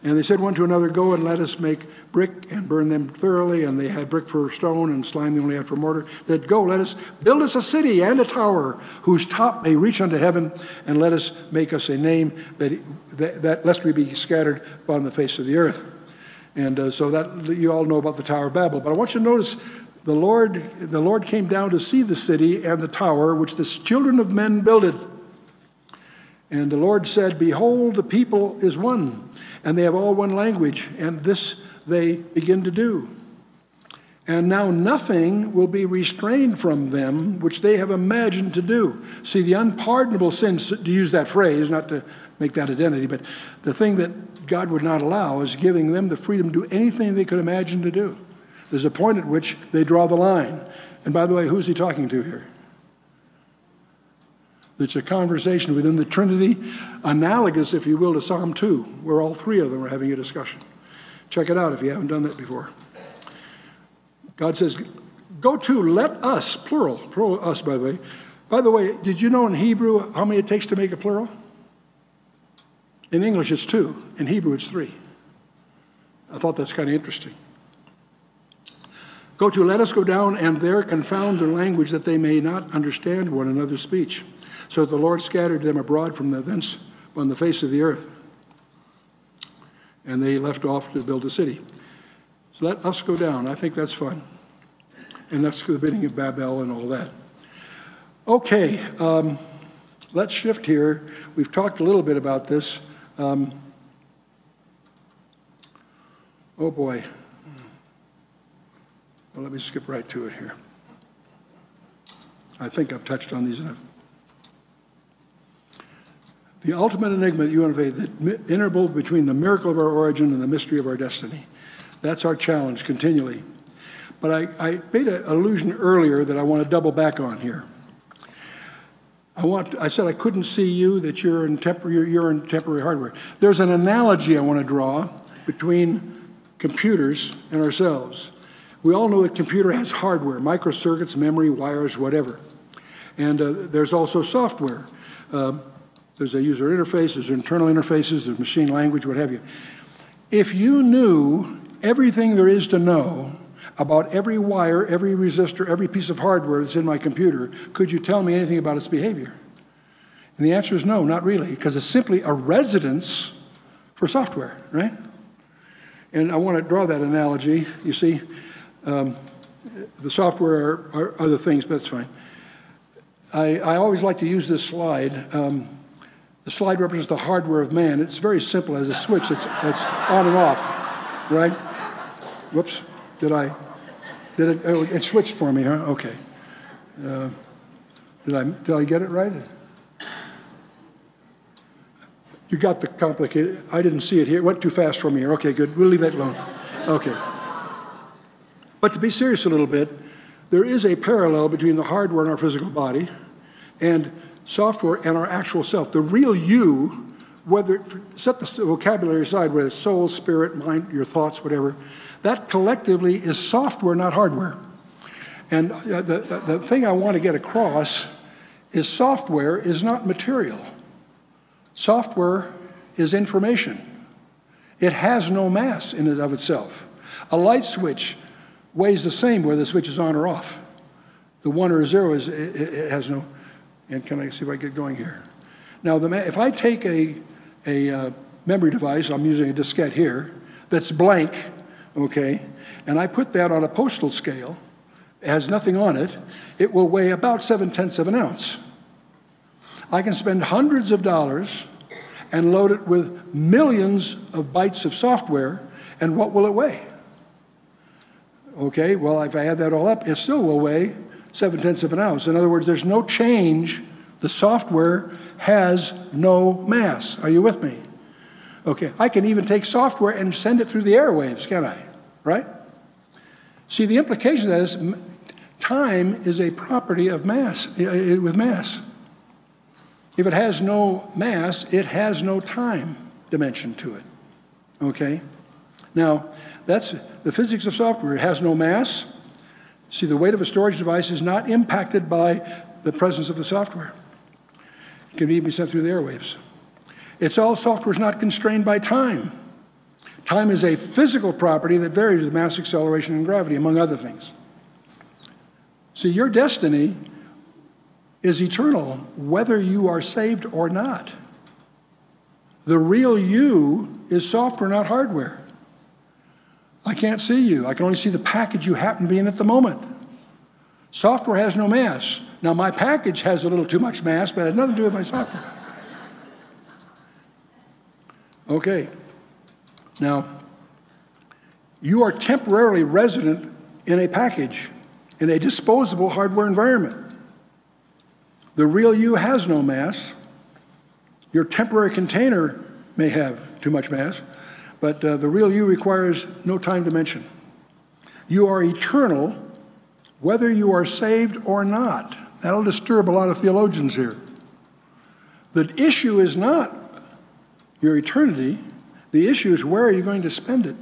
And they said one to another, Go and let us make brick and burn them thoroughly. And they had brick for stone and slime they only had for mortar. Said, Go, let us build us a city and a tower whose top may reach unto heaven, and let us make us a name that, that, that lest we be scattered upon the face of the earth. And uh, so that you all know about the Tower of Babel. But I want you to notice the Lord, the Lord came down to see the city and the tower which the children of men builded. And the Lord said, Behold, the people is one, and they have all one language, and this they begin to do. And now nothing will be restrained from them which they have imagined to do. See, the unpardonable sin, to use that phrase, not to make that identity, but the thing that God would not allow is giving them the freedom to do anything they could imagine to do. There's a point at which they draw the line. And by the way, who's he talking to here? It's a conversation within the Trinity, analogous, if you will, to Psalm 2, where all three of them are having a discussion. Check it out if you haven't done that before. God says, Go to, let us, plural, plural, us, by the way. By the way, did you know in Hebrew how many it takes to make a plural? In English, it's two. In Hebrew, it's three. I thought that's kind of interesting. Go to, let us go down and there confound their language that they may not understand one another's speech. So the Lord scattered them abroad from the thence on the face of the earth. And they left off to build a city. So let us go down. I think that's fun. And that's the bidding of Babel and all that. Okay, um, let's shift here. We've talked a little bit about this. Um, oh boy. Well, let me skip right to it here. I think I've touched on these enough. The ultimate enigma that you unveil, the interval between the miracle of our origin and the mystery of our destiny. That's our challenge continually. But I, I made an allusion earlier that I want to double back on here. I, want, I said I couldn't see you, that you're in, temporary, you're in temporary hardware. There's an analogy I want to draw between computers and ourselves. We all know that computer has hardware, microcircuits, memory, wires, whatever. And uh, there's also software. Uh, there's a user interface, there's internal interfaces, there's machine language, what have you. If you knew everything there is to know about every wire, every resistor, every piece of hardware that's in my computer, could you tell me anything about its behavior? And the answer is no, not really, because it's simply a residence for software, right? And I want to draw that analogy. You see, um, the software are, are, other things, but that's fine. I, I always like to use this slide. Um, the slide represents the hardware of man. It's very simple as a switch that's, that's on and off, right? Whoops, did I, did it, oh, it switched for me, huh? Okay. Uh, did I, did I get it right? You got the complicated, I didn't see it here. It went too fast for me here. Okay, good. We'll leave that alone. Okay. But to be serious a little bit, there is a parallel between the hardware in our physical body and software and our actual self. The real you, whether, set the vocabulary aside, whether it's soul, spirit, mind, your thoughts, whatever, that collectively is software, not hardware. And uh, the, the thing I want to get across is software is not material. Software is information. It has no mass in and of itself. A light switch weighs the same whether the switch is on or off. The one or zero is, it, it has no, and can I see if I get going here? Now, the, if I take a, a uh, memory device, I'm using a diskette here, that's blank, okay, and I put that on a postal scale, it has nothing on it, it will weigh about seven tenths of an ounce. I can spend hundreds of dollars and load it with millions of bytes of software, and what will it weigh? Okay, well, if I add that all up, it still will weigh seven tenths of an ounce. In other words, there's no change. The software has no mass. Are you with me? Okay, I can even take software and send it through the airwaves, can I? Right? See, the implication of that is time is a property of mass, with mass. If it has no mass, it has no time dimension to it. Okay? Now, that's the physics of software. It has no mass. See, the weight of a storage device is not impacted by the presence of the software. It can even be sent through the airwaves. It's all software is not constrained by time. Time is a physical property that varies with mass acceleration and gravity, among other things. See, your destiny is eternal, whether you are saved or not. The real you is software, not hardware. I can't see you. I can only see the package you happen to be in at the moment. Software has no mass. Now, my package has a little too much mass, but it has nothing to do with my software. Okay. Now, you are temporarily resident in a package, in a disposable hardware environment. The real you has no mass. Your temporary container may have too much mass, but uh, the real you requires no time dimension. You are eternal whether you are saved or not. That'll disturb a lot of theologians here. The issue is not your eternity, the issue is where are you going to spend it?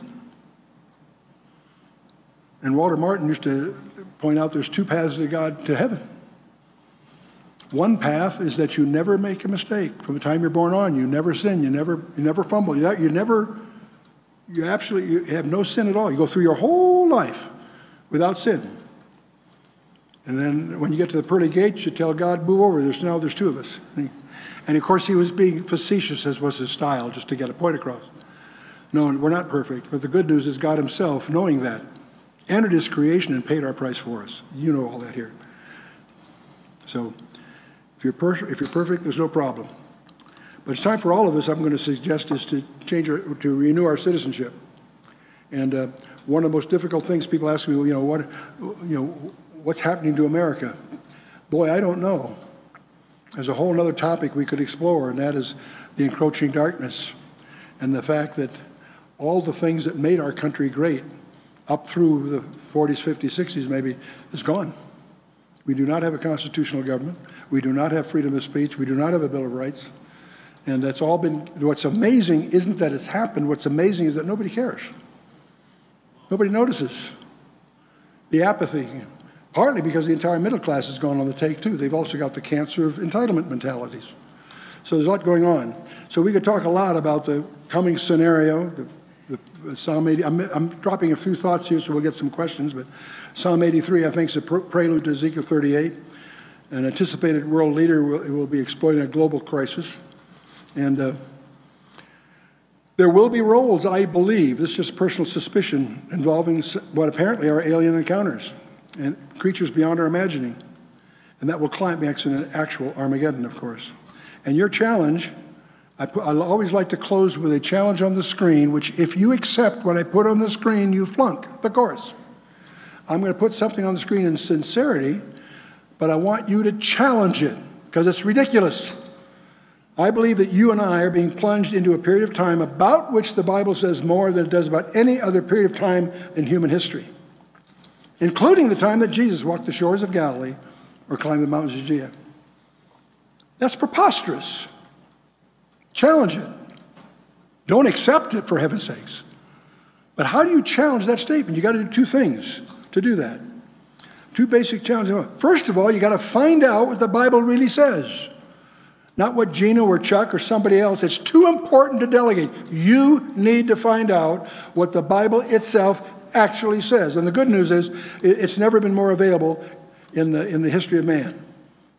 And Walter Martin used to point out there's two paths to God to heaven. One path is that you never make a mistake from the time you're born on. You never sin. You never, you never fumble. You, you never, you absolutely you have no sin at all. You go through your whole life without sin. And then when you get to the pearly gates, you tell God, move over. There's now there's two of us. And of course, he was being facetious, as was his style, just to get a point across. No, we're not perfect. But the good news is God himself, knowing that, entered his creation and paid our price for us. You know all that here. So if you're, if you're perfect, there's no problem. But it's time for all of us, I'm going to suggest, is to change to renew our citizenship. And uh, one of the most difficult things people ask me, you know, what, you know, what's happening to America? Boy, I don't know. There's a whole other topic we could explore, and that is the encroaching darkness and the fact that all the things that made our country great up through the 40s, 50s, 60s maybe is gone. We do not have a constitutional government. We do not have freedom of speech. We do not have a Bill of Rights. And that's all been, what's amazing isn't that it's happened. What's amazing is that nobody cares. Nobody notices. The apathy. partly because the entire middle class has gone on the take too. They've also got the cancer of entitlement mentalities. So there's a lot going on. So we could talk a lot about the coming scenario, the, the Psalm 80. I'm, I'm, dropping a few thoughts here, so we'll get some questions. But Psalm 83, I think, is a prelude to Ezekiel 38. An anticipated world leader will, will be exploiting a global crisis. And uh, there will be roles, I believe, this is just personal suspicion, involving what apparently are alien encounters and creatures beyond our imagining. And that will climax in an actual Armageddon, of course. And your challenge, I, put, I always like to close with a challenge on the screen, which if you accept what I put on the screen, you flunk the course. I'm going to put something on the screen in sincerity, but I want you to challenge it because it's ridiculous. I believe that you and I are being plunged into a period of time about which the Bible says more than it does about any other period of time in human history, including the time that Jesus walked the shores of Galilee or climbed the mountains of Judea. That's preposterous. Challenge it. Don't accept it, for heaven's sakes. But how do you challenge that statement? You got to do two things to do that. Two basic challenges. First of all, you got to find out what the Bible really says not what Gino or Chuck or somebody else. It's too important to delegate. You need to find out what the Bible itself actually says. And the good news is it's never been more available in the, in the history of man.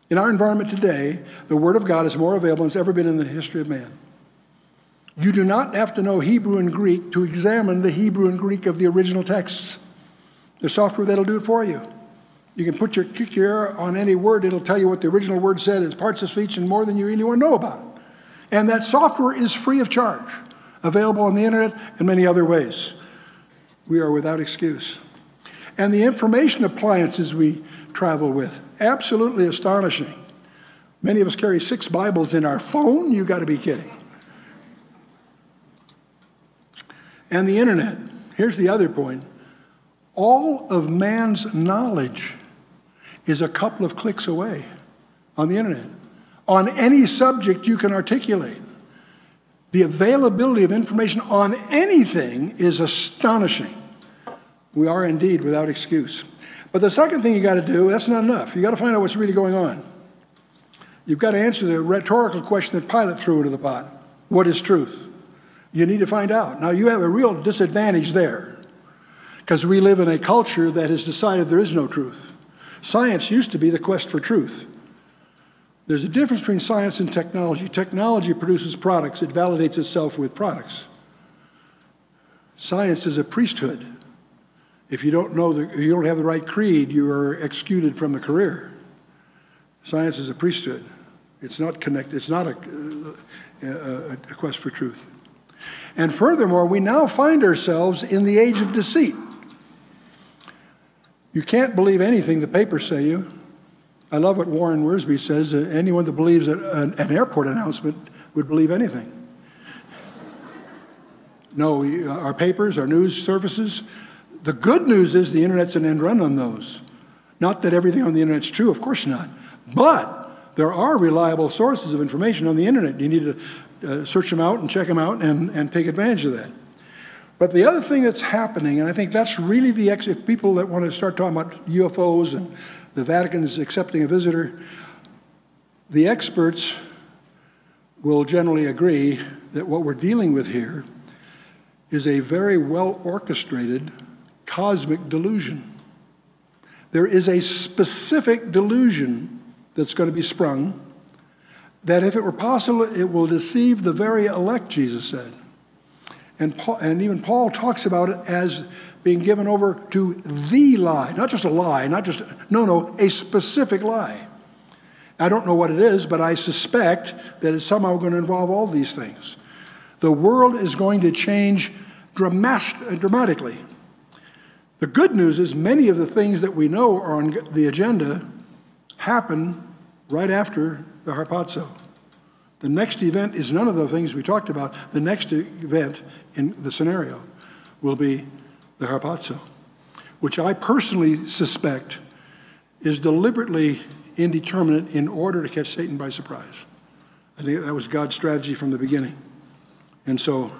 In our environment today, the Word of God is more available than it's ever been in the history of man. You do not have to know Hebrew and Greek to examine the Hebrew and Greek of the original texts. The software that'll do it for you. You can put your kick your on any word, it'll tell you what the original word said, its parts of speech, and more than you to know about it. And that software is free of charge, available on the internet and many other ways. We are without excuse. And the information appliances we travel with, absolutely astonishing. Many of us carry six Bibles in our phone. You got to be kidding. And the internet. Here's the other point all of man's knowledge is a couple of clicks away on the internet. On any subject you can articulate. The availability of information on anything is astonishing. We are indeed without excuse. But the second thing you got to do, that's not enough. You got to find out what's really going on. You've got to answer the rhetorical question that Pilate threw into the pot What is truth? You need to find out. Now, you have a real disadvantage there because we live in a culture that has decided there is no truth. Science used to be the quest for truth. There's a difference between science and technology. Technology produces products, it validates itself with products. Science is a priesthood. If you don't know the, you don't have the right creed, you are excluded from the career. Science is a priesthood. It's not connected. It's not a, a, a quest for truth. And furthermore, we now find ourselves in the age of deceit. You can't believe anything the papers say you. I love what Warren Wiersbe says. Uh, anyone that believes an, an airport announcement would believe anything. no, uh, our papers, our news services. The good news is the internet's an end run on those. Not that everything on the internet's true, of course not. But there are reliable sources of information on the internet. You need to uh, search them out and check them out and, and take advantage of that. But the other thing that's happening, and I think that's really the if people that want to start talking about UFOs and the Vatican's accepting a visitor, the experts will generally agree that what we're dealing with here is a very well orchestrated cosmic delusion. There is a specific delusion that's going to be sprung that, if it were possible, it will deceive the very elect, Jesus said. And, Paul, and even Paul talks about it as being given over to the lie, not just a lie, not just, no, no, a specific lie. I don't know what it is, but I suspect that it's somehow going to involve all these things. The world is going to change dramatically. The good news is many of the things that we know are on the agenda happen right after the harpazo. The next event is none of the things we talked about. The next event in the scenario will be the harpazo, which I personally suspect is deliberately indeterminate in order to catch Satan by surprise. I think that was God's strategy from the beginning. And so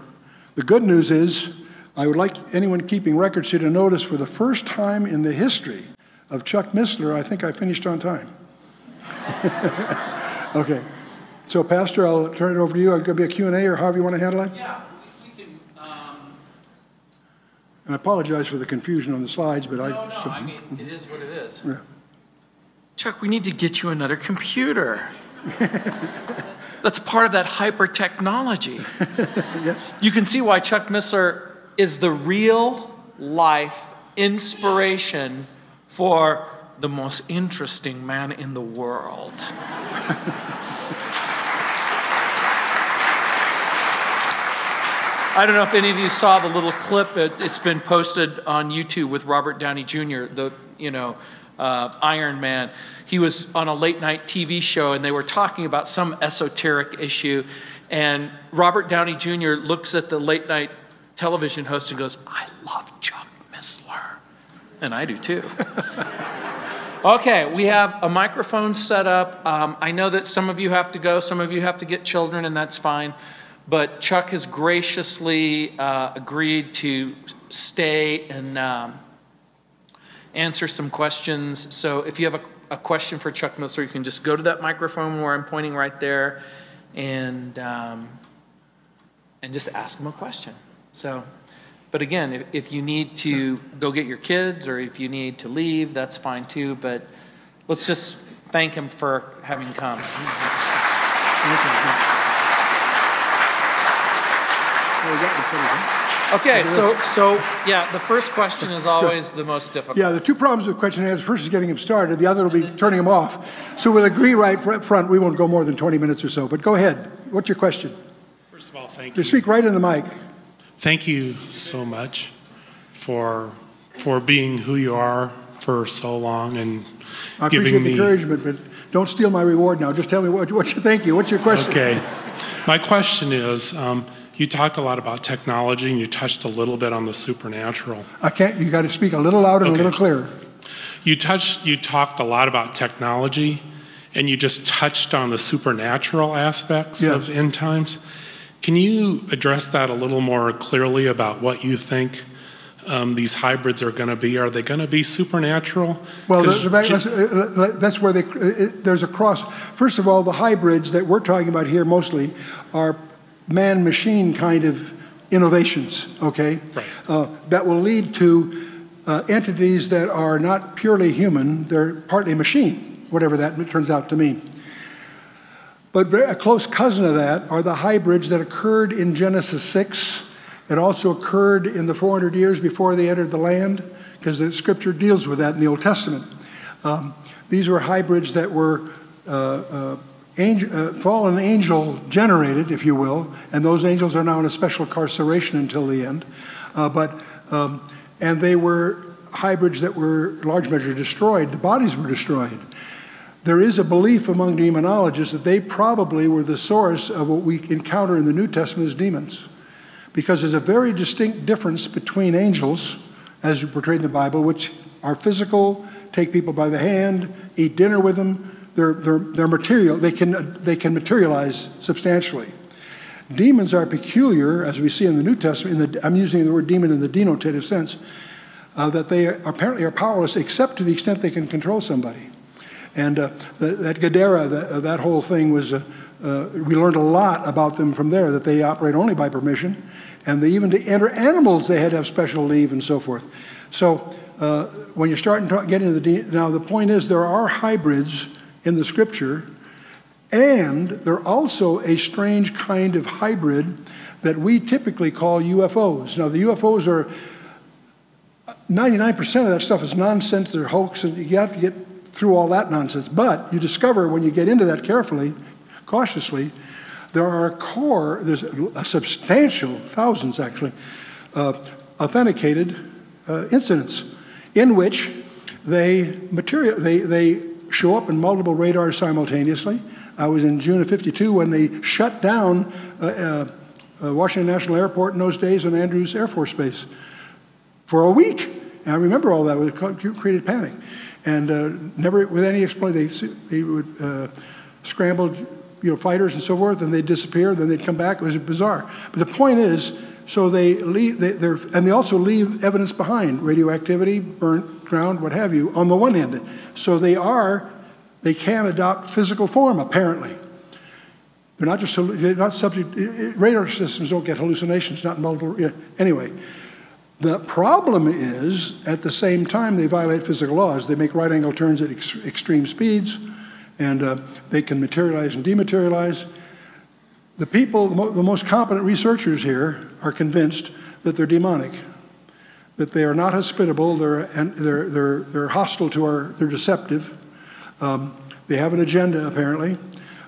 the good news is, I would like anyone keeping records here to notice for the first time in the history of Chuck Missler, I think I finished on time. okay. So, Pastor, I'll turn it over to you. It's going to be a Q&A or however you want to handle it. Yeah, we, we can. Um, and I apologize for the confusion on the slides, but I. no, no, so- I mean, it is what it is. Yeah. Chuck, we need to get you another computer. That's part of that hyper technology. Yes. You can see why Chuck Missler is the real life inspiration for the most interesting man in the world. I don't know if any of you saw the little clip. It, has been posted on YouTube with Robert Downey Jr., the you know uh, Iron Man. He was on a late night TV show, and they were talking about some esoteric issue. And Robert Downey Jr. looks at the late night television host and goes, "I love Chuck Missler," and I do too. Okay, we have a microphone set up. Um, I know that some of you have to go, some of you have to get children, and that's fine. But Chuck has graciously uh, agreed to stay and um, answer some questions. So if you have a, a question for Chuck Missler, you can just go to that microphone where I'm pointing right there and, um, and just ask him a question. So, but again, if, if you need to go get your kids or if you need to leave, that's fine too. But let's just thank him for having come. Okay, so so yeah, the first question is always the most difficult. Yeah, the two problems with question and answer first is getting them started, the other will be turning them off. So we'll agree right up front, we won't go more than 20 minutes or so. But go ahead. What's your question? First of all, thank You you. speak right in the mic. Thank you so much for for being who you are for so long and I giving appreciate the me. encouragement, but don't steal my reward now. Just tell me what, what you thank you. What's your question? Okay. My question is, um, you talked a lot about technology and you touched a little bit on the supernatural. I can't, you got to speak a little louder and a little clearer. You touched, you talked a lot about technology, and you just touched on the supernatural aspects Yeah. of end times. Can you address that a little more clearly about what you think um, these hybrids are going to be? Are they going to be supernatural? Well, the, the, that's, uh, that's where they, uh, it- there's a cross. First of all, the hybrids that we're talking about here mostly are man machine kind of innovations, okay? Right. Uh, that will lead to uh, entities that are not purely human, they're partly machine, whatever that turns out to mean. But very, a close cousin of that are the hybrids that occurred in Genesis 6. It also occurred in the 400 years before they entered the land, because the scripture deals with that in the Old Testament. Um, these were hybrids that were uh, uh, angel, uh, fallen angel generated, if you will, and those angels are now in a special carceration until the end. Uh, but um, and they were hybrids that were in large measure destroyed. The bodies were destroyed. There is a belief among demonologists that they probably were the source of what we encounter in the New Testament as demons. Because there's a very distinct difference between angels, as portrayed in the Bible, which are physical, take people by the hand, eat dinner with them. They're, they're, they're material, they can, they can materialize substantially. Demons are peculiar, as we see in the New Testament. In the, I'm using the word demon in the denotative sense, uh, that they apparently are powerless except to the extent they can control somebody. And uh, that, that Gadara, that, uh, that whole thing was, uh, uh, we learned a lot about them from there, that they operate only by permission. And they, even to enter animals, they had to have special leave and so forth. So uh, when you start to get into the, now the point is there are hybrids in the scripture, and they're also a strange kind of hybrid that we typically call UFOs. Now the UFOs are 99% of that stuff is nonsense, they're hoax, and you have to get through all that nonsense. But you discover when you get into that carefully, cautiously, there are a core, there's a substantial, thousands actually, uh, authenticated uh, incidents in which they, material, they, they show up in multiple radars simultaneously. I was in June of 52 when they shut down uh, uh, uh, Washington National Airport in those days and Andrews Air Force Base for a week. And I remember all that. It created panic. And uh, never, with any explanation, they, they would uh, scramble, you know, fighters and so forth, and they'd disappear, and then they'd come back. It was bizarre. But the point is, so they leave, they, and they also leave evidence behind radioactivity, burnt ground, what have you, on the one hand. So they are, they can adopt physical form, apparently. They're not just, they're not subject, radar systems don't get hallucinations, not multiple, anyway. The problem is, at the same time, they violate physical laws. They make right angle turns at ex extreme speeds, and uh, they can materialize and dematerialize. The people, the, mo the most competent researchers here, are convinced that they're demonic, that they are not hospitable, they're, they're, they're, they're hostile to our, they're deceptive. Um, they have an agenda, apparently.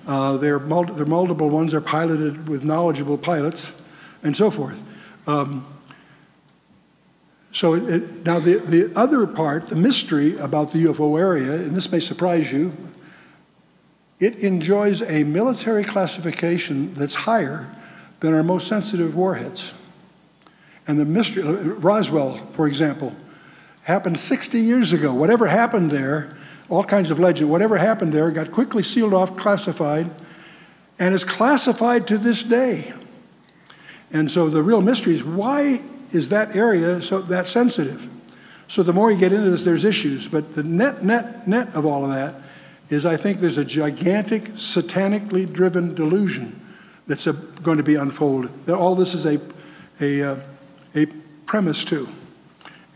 Uh, they're, mul multiple ones, they're piloted with knowledgeable pilots, and so forth. Um, so it, now the, the other part, the mystery about the UFO area, and this may surprise you, it enjoys a military classification that's higher than our most sensitive warheads. And the mystery, Roswell, for example, happened 60 years ago. Whatever happened there, all kinds of legend, whatever happened there got quickly sealed off, classified, and is classified to this day. And so the real mystery is why is that area so that sensitive? So the more you get into this, there's issues. But the net, net, net of all of that is I think there's a gigantic, satanically driven delusion that's a, going to be unfolded. That all this is a, a, uh, a premise to.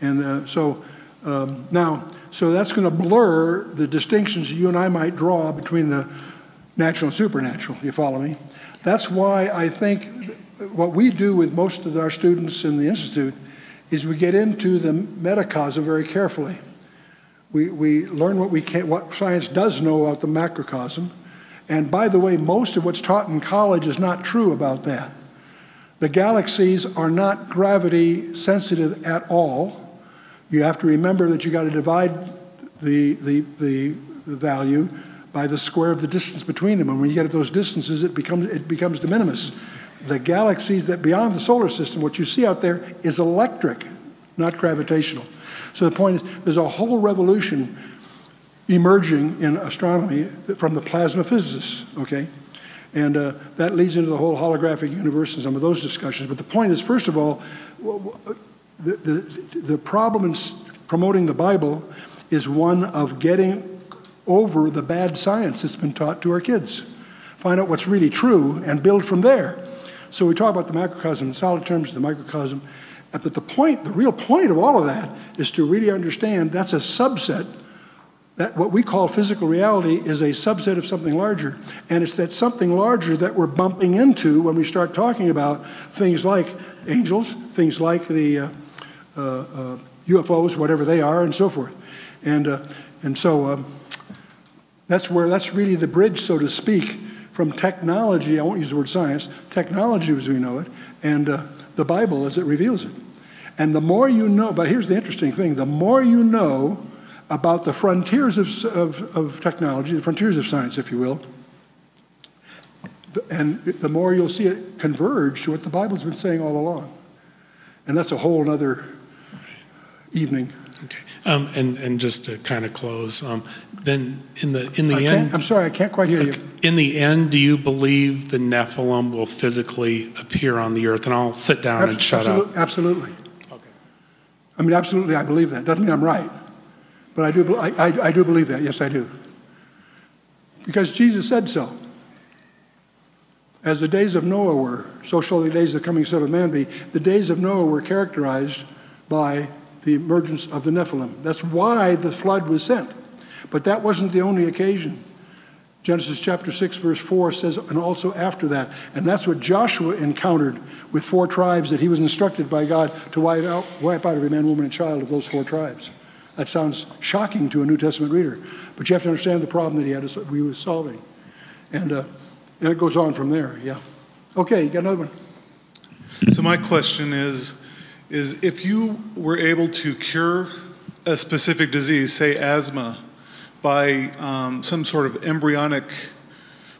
And uh, so um, now, so that's going to blur the distinctions you and I might draw between the natural and supernatural. You follow me? That's why I think what we do with most of our students in the Institute is we get into the metacosm very carefully. We, we learn what, we can, what science does know about the macrocosm. And by the way, most of what's taught in college is not true about that. The galaxies are not gravity sensitive at all. You have to remember that you got to divide the, the, the, value by the square of the distance between them. And when you get at those distances, it becomes, it becomes de minimis the galaxies that beyond the solar system, what you see out there is electric, not gravitational. So the point is, there's a whole revolution emerging in astronomy from the plasma physicists, okay? And uh, that leads into the whole holographic universe and some of those discussions. But the point is, first of all, the, the, the problem in promoting the Bible is one of getting over the bad science that's been taught to our kids. Find out what's really true and build from there. So we talk about the macrocosm in solid terms, the microcosm. But the point, the real point of all of that is to really understand that's a subset. That what we call physical reality is a subset of something larger. And it's that something larger that we're bumping into when we start talking about things like angels, things like the uh, uh, uh, UFOs, whatever they are, and so forth. And, uh, and so um, that's where that's really the bridge, so to speak, from technology, I won't use the word science, technology as we know it, and uh, the Bible as it reveals it. And the more you know, but here's the interesting thing the more you know about the frontiers of, of, of technology, the frontiers of science, if you will, and the more you'll see it converge to what the Bible's been saying all along. And that's a whole other evening. Okay. Um, and, and just to kind of close, um, then in the, in the end. I'm sorry, I can't quite hear you. In the end, do you believe the Nephilim will physically appear on the earth? And I'll sit down and shut up. Absolutely. Okay. I mean, absolutely, I believe that. Doesn't mean I'm right. But I do, I, I, I do believe that. Yes, I do. Because Jesus said so. As the days of Noah were, so shall the days of the coming Son of Man be. The days of Noah were characterized by the emergence of the Nephilim. That's why the flood was sent. But that wasn't the only occasion. Genesis chapter 6, verse 4 says, and also after that. And that's what Joshua encountered with four tribes that he was instructed by God to wipe out, wipe out every man, woman, and child of those four tribes. That sounds shocking to a New Testament reader, but you have to understand the problem that he had to, he was solving. And, uh, and it goes on from there, yeah. Okay, you got another one. So my question is, is if you were able to cure a specific disease, say asthma, by um, some sort of embryonic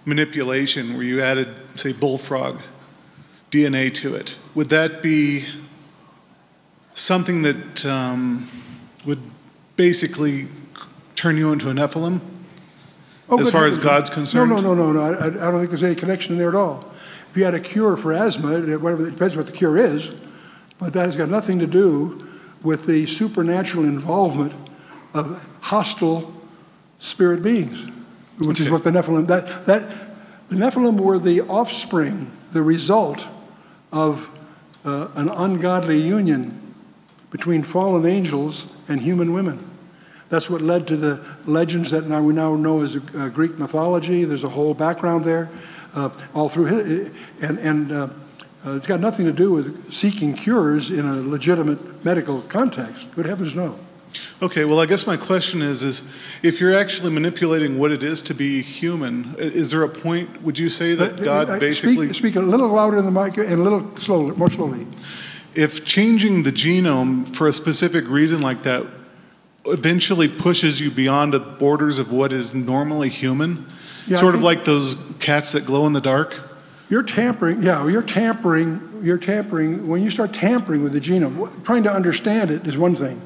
manipulation where you added, say, bullfrog DNA to it, would that be something that um, would basically turn you into a Nephilim? Oh, as far as God's concerned? No, no, no, no, no. I, I, don't think there's any connection there at all. If you had a cure for asthma, whatever, it depends what the cure is, but that has got nothing to do with the supernatural involvement of hostile spirit beings, which is what the Nephilim, that, that, the Nephilim were the offspring, the result of uh, an ungodly union between fallen angels and human women. That's what led to the legends that now we now know as uh, Greek mythology. There's a whole background there, uh, all through, his, and and uh, uh, it's got nothing to do with seeking cures in a legitimate medical context. Good heavens, no. Okay, well, I guess my question is, is if you're actually manipulating what it is to be human, is there a point, would you say that Uh, God uh, basically, Speak, speak a little louder in the mic and a little slowly, more slowly. if changing the genome for a specific reason like that eventually pushes you beyond the borders of what is normally human, Yeah, sort of like those cats that glow in the dark? You're tampering, yeah, you're tampering, you're tampering, when you start tampering with the genome, trying to understand it is one thing,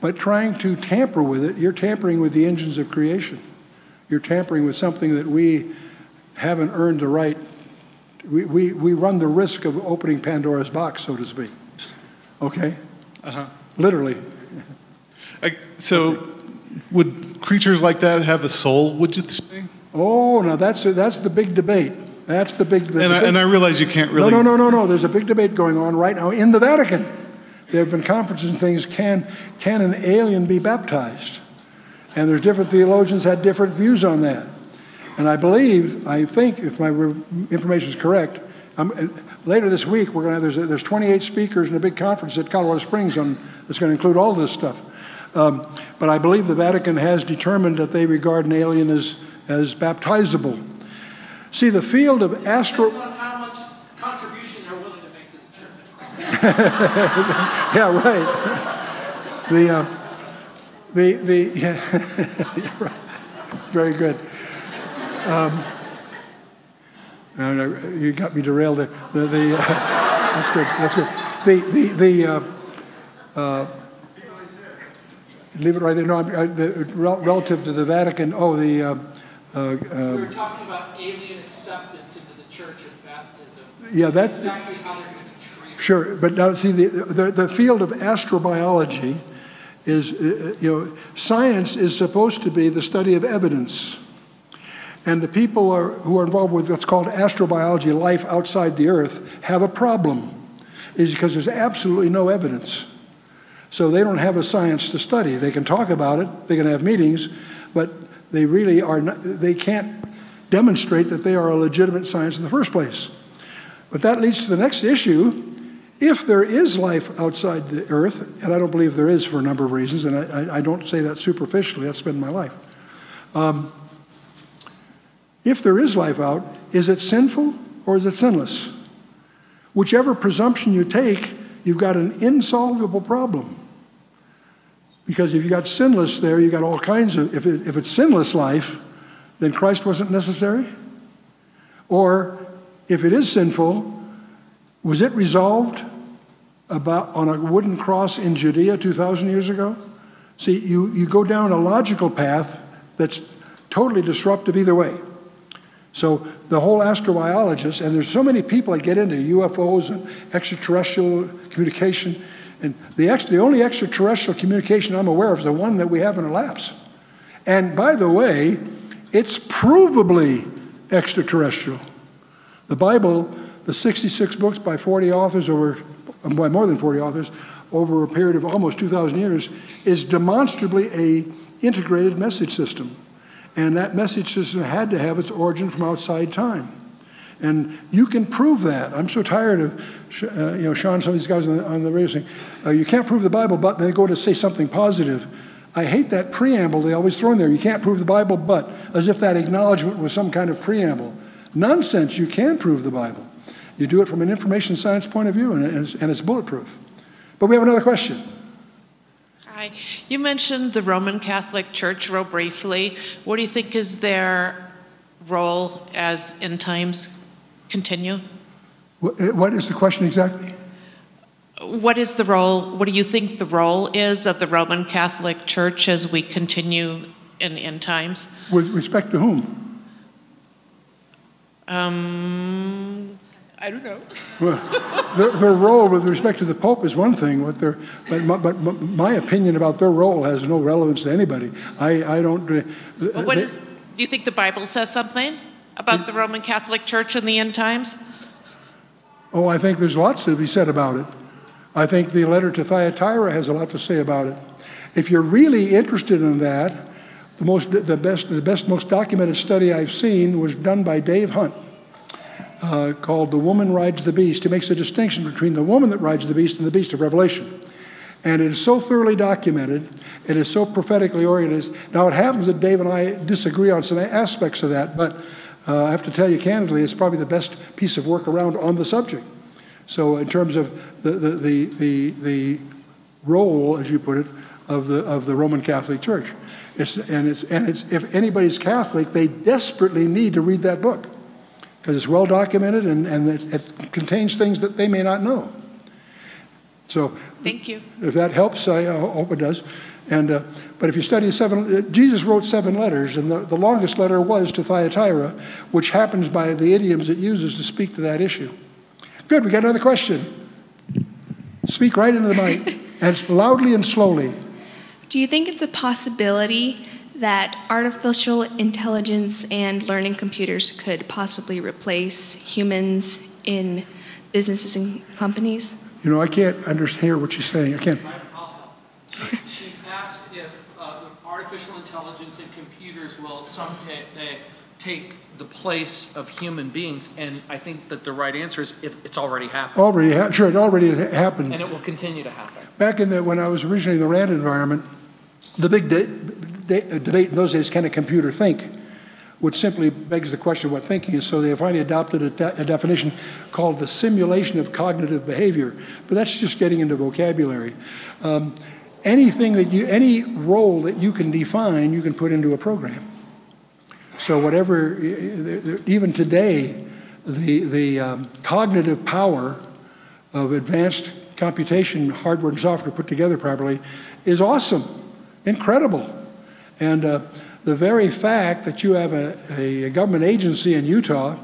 but trying to tamper with it, you're tampering with the engines of creation. You're tampering with something that we haven't earned the right, we, we, we run the risk of opening Pandora's box, so to speak. Okay? Uh-huh. Literally. I, so, would creatures like that have a soul, would you say? Oh, now that's, that's the big debate. That's the big. And I, big- and I realize you can't really. No, no, no, no, no. There's a big debate going on right now in the Vatican. There have been conferences and things. Can, can an alien be baptized? And there's different theologians had different views on that. And I believe, I think, if my re- information is correct, um, uh, later this week we're going to there's there's 28 speakers in a big conference at Colorado Springs on that's going to include all this stuff. Um, but I believe the Vatican has determined that they regard an alien as as baptizable. See, the field of astro. On how much contribution they're willing to make to the church. Yeah, right. The, uh, the, the, yeah, right. Very good. Um, no, you got me derailed there. The, the, uh, that's good, that's good. The, the, the, uh, uh, leave it right there. No, I'm, I, the, relative to the Vatican, oh, the, uh, uh, We uh, were talking about alien acceptance into the church and baptism. yeah, that's, Exactly how they're going to treat. Sure, but now see, the, the, the field of astrobiology is, uh, you know, science is supposed to be the study of evidence. And the people are, who are involved with what's called astrobiology, life outside the Earth, have a problem, is because there's absolutely no evidence. So they don't have a science to study. They can talk about it, they can have meetings, but they really are not, they can't demonstrate that they are a legitimate science in the first place. But that leads to the next issue. If there is life outside the earth, and I don't believe there is for a number of reasons, and I, I, don't say that superficially, that's been my life. Um, if there is life out, is it sinful or is it sinless? Whichever presumption you take, you've got an insolvable problem. Because if you got sinless there, you got all kinds of, if, it, if it's sinless life, then Christ wasn't necessary. Or if it is sinful, was it resolved about on a wooden cross in Judea 2,000 years ago? See, you, you go down a logical path that's totally disruptive either way. So the whole astrobiologist, and there's so many people that get into UFOs and extraterrestrial communication, and the, ex, the only extraterrestrial communication I'm aware of is the one that we have in our laps. And by the way, it's provably extraterrestrial. The Bible, the 66 books by 40 authors over, by more than 40 authors, over a period of almost 2,000 years, is demonstrably a integrated message system. And that message system had to have its origin from outside time. And you can prove that. I'm so tired of, uh, you know, Sean, some of these guys on the, on the radio saying, uh, you can't prove the Bible, but they go to say something positive. I hate that preamble they always throw in there. You can't prove the Bible, but, as if that acknowledgement was some kind of preamble. Nonsense, you can prove the Bible. You do it from an information science point of view, and it's, and it's bulletproof. But we have another question. Hi. You mentioned the Roman Catholic Church real briefly. What do you think is their role as end times continue? What, what is the question exactly? What is the role, what do you think the role is of the Roman Catholic Church as we continue in end times? With respect to whom? Um, I I don't know. Well, their, their role with respect to the Pope is one thing, what their, but, my, but my opinion about their role has no relevance to anybody. I, I don't. Uh, But what they- is, do you think the Bible says something about the Roman Catholic Church in the end times? Oh, I think there's lots to be said about it. I think the letter to Thyatira has a lot to say about it. If you're really interested in that, the most, the best, the best, most documented study I've seen was done by Dave Hunt, uh, called "The Woman Rides the Beast." He makes a distinction between the woman that rides the beast and the beast of Revelation, and it is so thoroughly documented. It is so prophetically oriented. Now, it happens that Dave and I disagree on some aspects of that, but uh, I have to tell you candidly, it's probably the best piece of work around on the subject. So, in terms of the, the, the, the, the role, as you put it, of the, of the Roman Catholic Church. It's, and it's, and it's, if anybody's Catholic, they desperately need to read that book because it's well documented and, and it, it contains things that they may not know. So, Thank you. if that helps, I uh, hope it does. And, uh, but if you study seven, uh, Jesus wrote seven letters, and the, the longest letter was to Thyatira, which happens by the idioms it uses to speak to that issue. Good, we got another question. Speak right into the mic, and loudly and slowly. Do you think it's a possibility that artificial intelligence and learning computers could possibly replace humans in businesses and companies? You know, I can't understand what she's saying. I can't. She asked if uh, artificial intelligence and computers will someday take the place of human beings, and I think that the right answer is if it's already happened, Already, ha- sure, it already ha- happened. and it will continue to happen. Back in the, when I was originally in the RAND environment, the big de- de- debate in those days, can a computer think? Which simply begs the question what thinking is. So they finally adopted a, de- a definition called the simulation of cognitive behavior. But that's just getting into vocabulary. Um, anything that you, any role that you can define, you can put into a program. So whatever, even today, the, the um, cognitive power of advanced computation, hardware and software put together properly, is awesome, incredible. And uh, the very fact that you have a, a government agency in Utah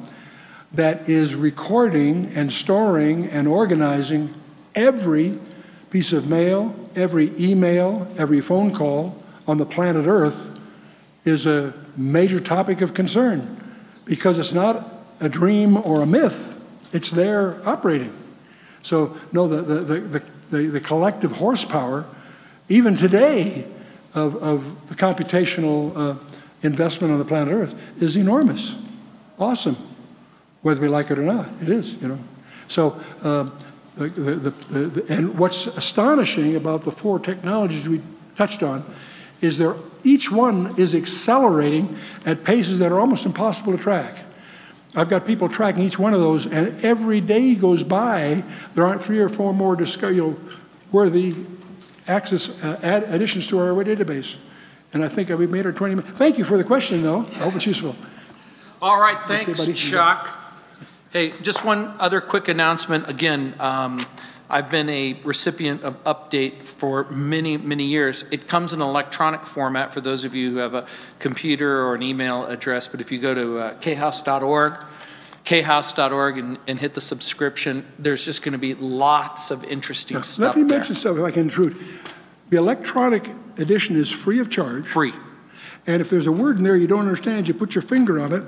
that is recording and storing and organizing every piece of mail, every email, every phone call on the planet Earth is a major topic of concern because it's not a dream or a myth, it's there operating. So, no, the, the, the, the, the collective horsepower, even today, of, of the computational uh, investment on the planet Earth is enormous. Awesome. Whether we like it or not, it is, you know. So, uh, the, the, the, and what's astonishing about the four technologies we touched on is there each one is accelerating at paces that are almost impossible to track. I've got people tracking each one of those, and every day goes by, there aren't three or four more you know, worthy access uh, add additions to our database. And I think we've made our 20 minutes. Thank you for the question, though. I hope it's useful. All right, thanks, buddy. Chuck. Hey, just one other quick announcement. Again, um, I've been a recipient of Update for many, many years. It comes in electronic format for those of you who have a computer or an email address, but if you go to uh, khouse.org, khouse.org, and, and hit the subscription, there's just going to be lots of interesting stuff Let me there. mention something, if I can intrude. The electronic edition is free of charge. Free. And if there's a word in there you don't understand, you put your finger on it,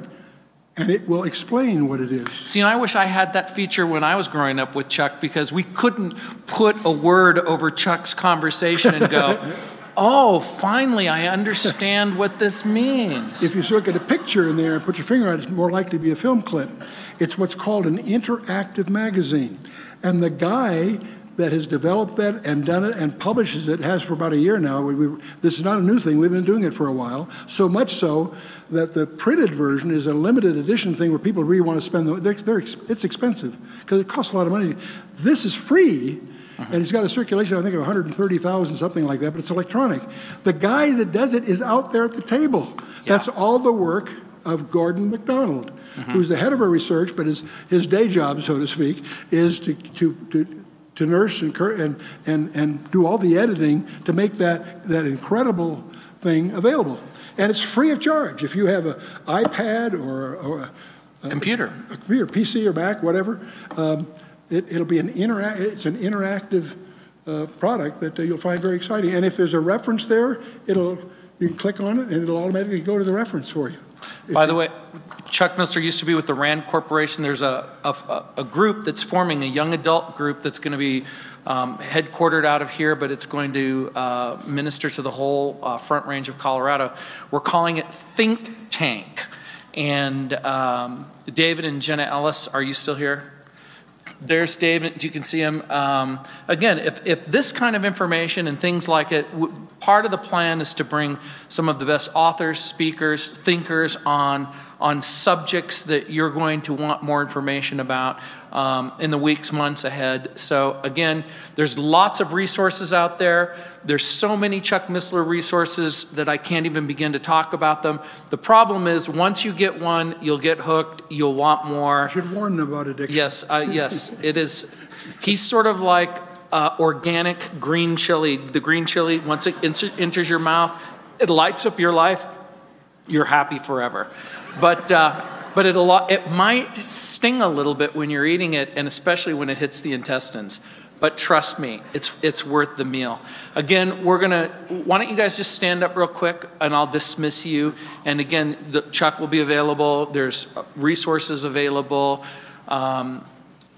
and it will explain what it is. See, and I wish I had that feature when I was growing up with Chuck because we couldn't put a word over Chuck's conversation and go, oh, finally, I understand what this means. If you look at a picture in there and put your finger on it, it's more likely to be a film clip. It's what's called an interactive magazine. And the guy that has developed that and done it and publishes it has for about a year now. We, we, this is not a new thing. We've been doing it for a while. So much so that the printed version is a limited edition thing where people really want to spend. The, they're, they're, it's expensive because it costs a lot of money. This is free. And it's got a circulation, I think, of 130,000, something like that, but it's electronic. The guy that does it is out there at the table. That's all the work of Gordon MacDonald, who's the head of our research, but his, his day job, so to speak, is to, to, to, to nurse and, and, and, and do all the editing to make that, that incredible thing available. And it's free of charge. If you have an iPad or, or Computer. a computer, PC or Mac, whatever. Um, it, it'll be an interact. It's an interactive uh, product that uh, you'll find very exciting. And if there's a reference there, it'll you can click on it and it'll automatically go to the reference for you. By the way, Chuck Missler used to be with the RAND Corporation. There's a, a, a group that's forming, a young adult group that's going to be um, headquartered out of here, but it's going to uh, minister to the whole uh, front range of Colorado. We're calling it Think Tank. And um, David and Jenna Ellis, are you still here? There's David, you can see him. Um, again, if, if this kind of information and things like it, part of the plan is to bring some of the best authors, speakers, thinkers on, on subjects that you're going to want more information about um, in the weeks, months ahead. So, again, there's lots of resources out there. There's so many Chuck Missler resources that I can't even begin to talk about them. The problem is, once you get one, you'll get hooked, you'll want more. I should warn them about addiction. Yes, uh, yes, it is. He's sort of like uh, organic green chili. The green chili, once it enters your mouth, it lights up your life. You're happy forever. But uh, but it a lot. It might sting a little bit when you're eating it, and especially when it hits the intestines. But trust me, it's it's worth the meal. Again, we're gonna. Why don't you guys just stand up real quick, and I'll dismiss you. And again, the Chuck will be available. There's resources available. Um,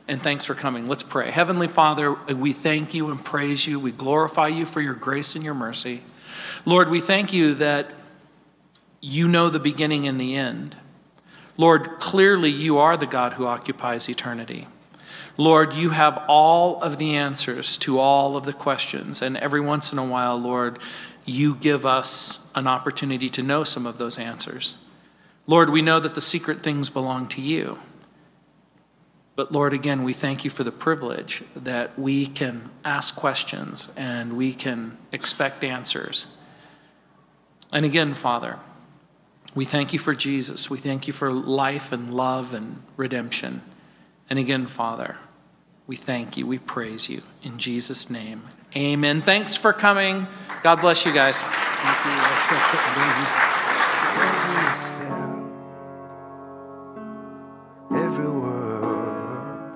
and thanks for coming. Let's pray. Heavenly Father, we thank you and praise you. We glorify you for your grace and your mercy. Lord, we thank you that you know the beginning and the end. Lord, clearly you are the God who occupies eternity. Lord, you have all of the answers to all of the questions. And every once in a while, Lord, you give us an opportunity to know some of those answers. Lord, we know that the secret things belong to you. But Lord, again, we thank you for the privilege that we can ask questions and we can expect answers. And again, Father, we thank you for Jesus. We thank you for life and love and redemption. And again, Father, we thank you. We praise you. In Jesus' name, amen. Thanks for coming. God bless you guys. every word.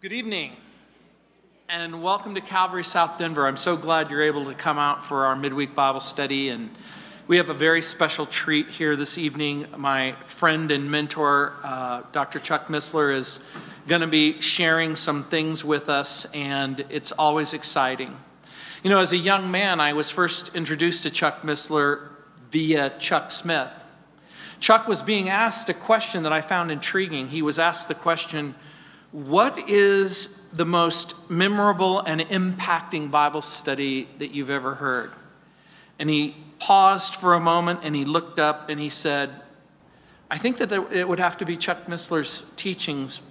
Good evening, and welcome to Calvary South Denver. I'm so glad you're able to come out for our midweek Bible study, and we have a very special treat here this evening. My friend and mentor, uh, Dr. Chuck Missler, is going to be sharing some things with us, and it's always exciting. You know, as a young man, I was first introduced to Chuck Missler via Chuck Smith. Chuck was being asked a question that I found intriguing. He was asked the question, What is the most memorable and impacting Bible study that you've ever heard? And he paused for a moment and he looked up and he said, I think that it would have to be Chuck Missler's teachings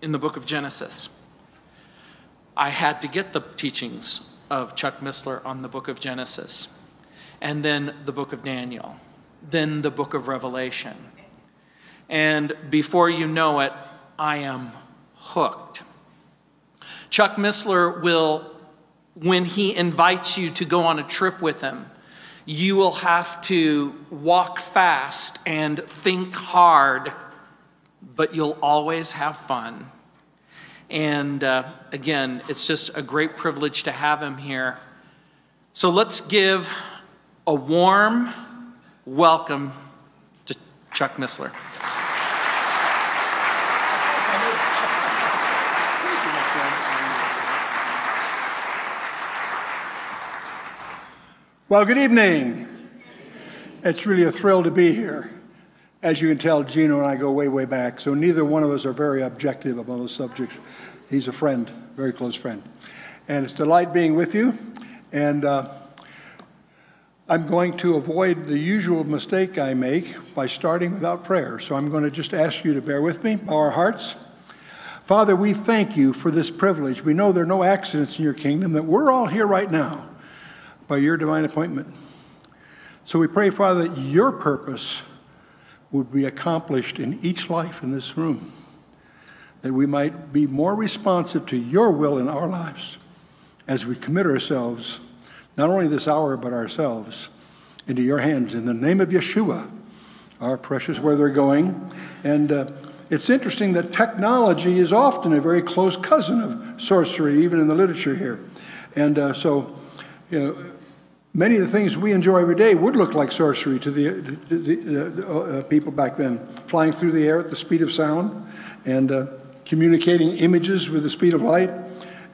in the book of Genesis. I had to get the teachings of Chuck Missler on the book of Genesis, and then the book of Daniel, then the book of Revelation. And before you know it, I am hooked. Chuck Missler will, when he invites you to go on a trip with him, you will have to walk fast and think hard, but you'll always have fun. And uh, again, it's just a great privilege to have him here. So let's give a warm welcome to Chuck Missler. Well, good evening. It's really a thrill to be here. As you can tell, Gino and I go way, way back, so neither one of us are very objective about those subjects. He's a friend, very close friend. And it's a delight being with you. And uh, I'm going to avoid the usual mistake I make by starting without prayer. So I'm going to just ask you to bear with me, bow our hearts. Father, we thank you for this privilege. We know there are no accidents in your kingdom, that we're all here right now by your divine appointment. So we pray, Father, that your purpose would be accomplished in each life in this room, that we might be more responsive to your will in our lives as we commit ourselves, not only this hour, but ourselves, into your hands in the name of Yeshua, our precious where they're going. And uh, it's interesting that technology is often a very close cousin of sorcery, even in the literature here. And uh, so, you know, many of the things we enjoy every day would look like sorcery to the, the, the, the uh, people back then. Flying through the air at the speed of sound and uh, communicating images with the speed of light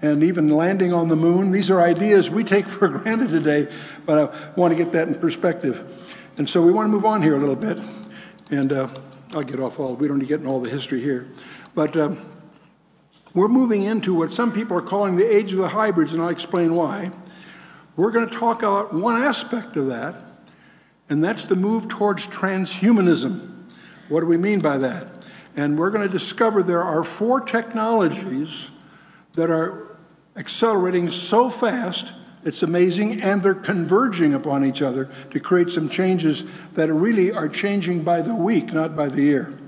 and even landing on the moon. These are ideas we take for granted today, but I want to get that in perspective. And so we want to move on here a little bit. And uh, I'll get off all, we don't need to get in all the history here. But um, we're moving into what some people are calling the age of the hybrids, and I'll explain why. We're going to talk about one aspect of that, and that's the move towards transhumanism. What do we mean by that? And we're going to discover there are four technologies that are accelerating so fast, it's amazing, and they're converging upon each other to create some changes that really are changing by the week, not by the year.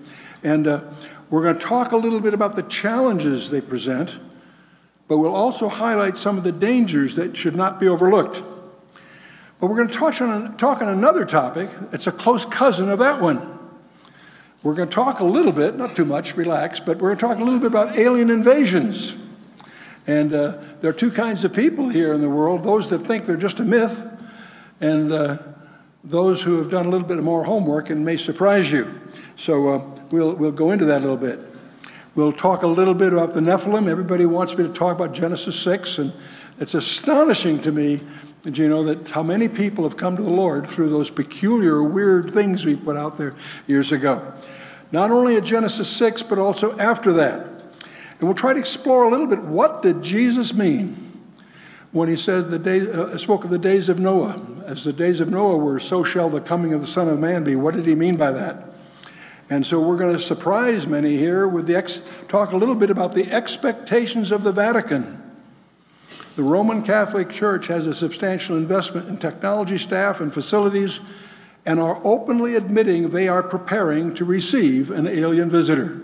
And uh, we're going to talk a little bit about the challenges they present, but we'll also highlight some of the dangers that should not be overlooked. But we're going to touch on, talk on another topic. It's a close cousin of that one. We're going to talk a little bit, not too much, relax, but we're going to talk a little bit about alien invasions. And uh, there are two kinds of people here in the world those that think they're just a myth, and uh, those who have done a little bit more homework and may surprise you. So uh, we'll, we'll go into that a little bit. We'll talk a little bit about the Nephilim. Everybody wants me to talk about Genesis 6, and it's astonishing to me, you know, that how many people have come to the Lord through those peculiar, weird things we put out there years ago. Not only at Genesis 6, but also after that. And we'll try to explore a little bit what did Jesus mean when he said the day, uh, spoke of the days of Noah. As the days of Noah were, so shall the coming of the Son of Man be. What did he mean by that? And so we're going to surprise many here with the ex- talk a little bit about the expectations of the Vatican. The Roman Catholic Church has a substantial investment in technology staff and facilities and are openly admitting they are preparing to receive an alien visitor.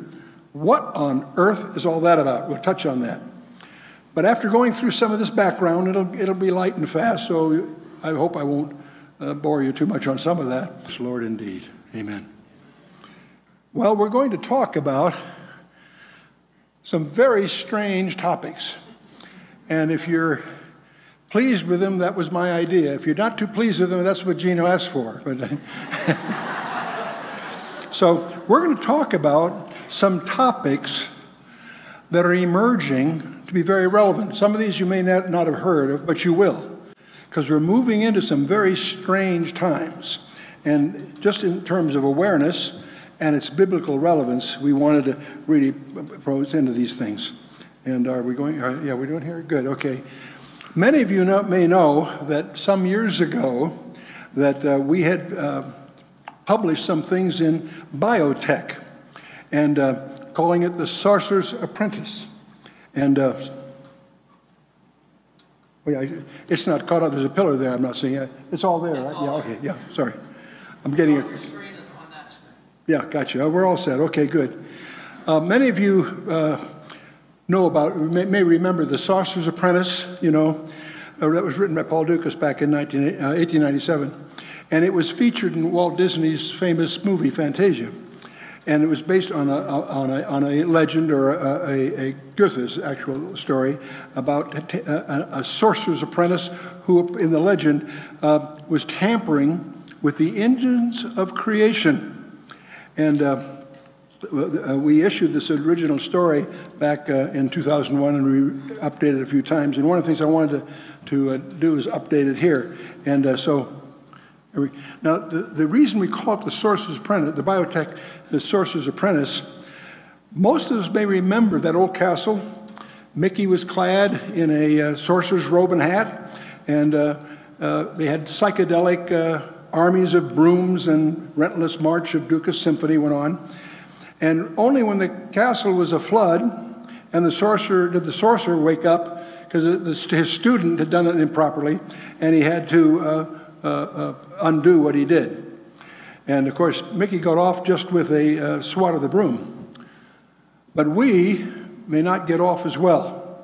What on earth is all that about? We'll touch on that. But after going through some of this background, it'll, it'll be light and fast, so I hope I won't uh, bore you too much on some of that. Lord, indeed. Amen. Well, we're going to talk about some very strange topics. And if you're pleased with them, that was my idea. If you're not too pleased with them, that's what Gino asked for. So we're going to talk about some topics that are emerging to be very relevant. Some of these you may not, not have heard of, but you will, because we're moving into some very strange times. And just in terms of awareness and its biblical relevance, we wanted to really pros into these things. And are we going? Are, yeah, we're doing here? Good, okay. Many of you know, may know that some years ago that uh, we had uh, published some things in biotech and uh, calling it the Sorcerer's Apprentice. And uh, yeah, it's not caught up. There's a pillar there. I'm not seeing it. It's all there, it's right? All yeah. Okay. Yeah. Sorry. I'm getting a. Screen is on that screen. Yeah. Gotcha. We're all set. Okay. Good. Uh, many of you uh, know about, may, may, remember the Sorcerer's Apprentice. You know, uh, that was written by Paul Dukas back in 19, 1897, uh, and it was featured in Walt Disney's famous movie Fantasia and it was based on a, on a, on a legend or a, a, a Goethe's actual story about a, a, sorcerer's apprentice who, in the legend, uh, was tampering with the engines of creation. And uh, uh we issued this original story back uh, in 2001 and we updated it a few times. And one of the things I wanted to, to uh, do is update it here. And uh, so now, the, the reason we call it the Sorcerer's Apprentice, the biotech, the Sorcerer's Apprentice, most of us may remember that old castle. Mickey was clad in a uh, sorcerer's robe and hat, and they had psychedelic armies of brooms and relentless march of Dukas Symphony went on. And only when the castle was a flood and the sorcerer did the sorcerer wake up because his student had done it improperly, and he had to uh, uh, uh, undo what he did. And of course, Mickey got off just with a uh, swat of the broom. But we may not get off as well,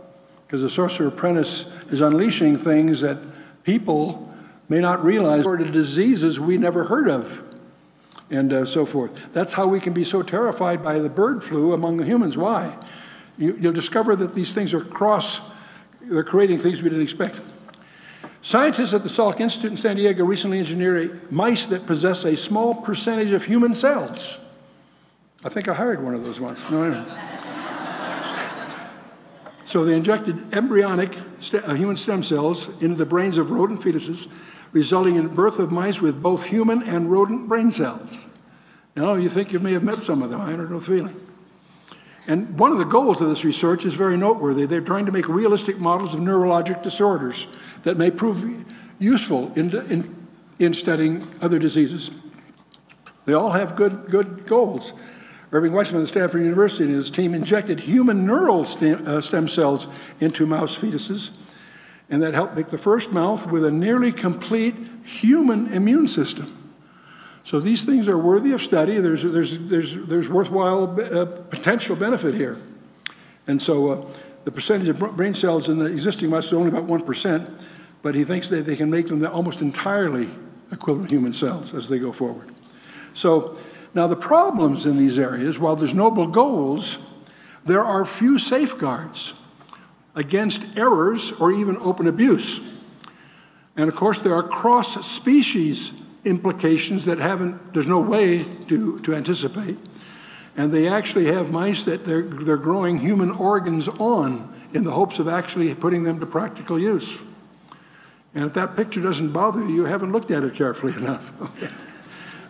because the sorcerer apprentice is unleashing things that people may not realize are the diseases we never heard of and uh, so forth. That's how we can be so terrified by the bird flu among the humans. Why? You, you'll discover that these things are cross, they're creating things we didn't expect. Scientists at the Salk Institute in San Diego recently engineered mice that possess a small percentage of human cells. I think I hired one of those once. No, no. So they injected embryonic st- uh, human stem cells into the brains of rodent fetuses, resulting in birth of mice with both human and rodent brain cells. You know, you think you may have met some of them. I don't know the feeling. And one of the goals of this research is very noteworthy. They're trying to make realistic models of neurologic disorders that may prove useful in, in, in studying other diseases. They all have good, good goals. Irving Weissman of Stanford University and his team injected human neural stem, uh, stem cells into mouse fetuses, and that helped make the first mouse with a nearly complete human immune system. So these things are worthy of study. There's, there's, there's, there's worthwhile uh, potential benefit here. And so uh, the percentage of brain cells in the existing mice is only about 1%, but he thinks that they can make them almost entirely equivalent human cells as they go forward. So now, the problems in these areas, while there's noble goals, there are few safeguards against errors or even open abuse. And of course, there are cross species implications that haven't, there's no way to, to anticipate. And they actually have mice that they're, they're growing human organs on in the hopes of actually putting them to practical use. And if that picture doesn't bother you, you haven't looked at it carefully enough. Okay.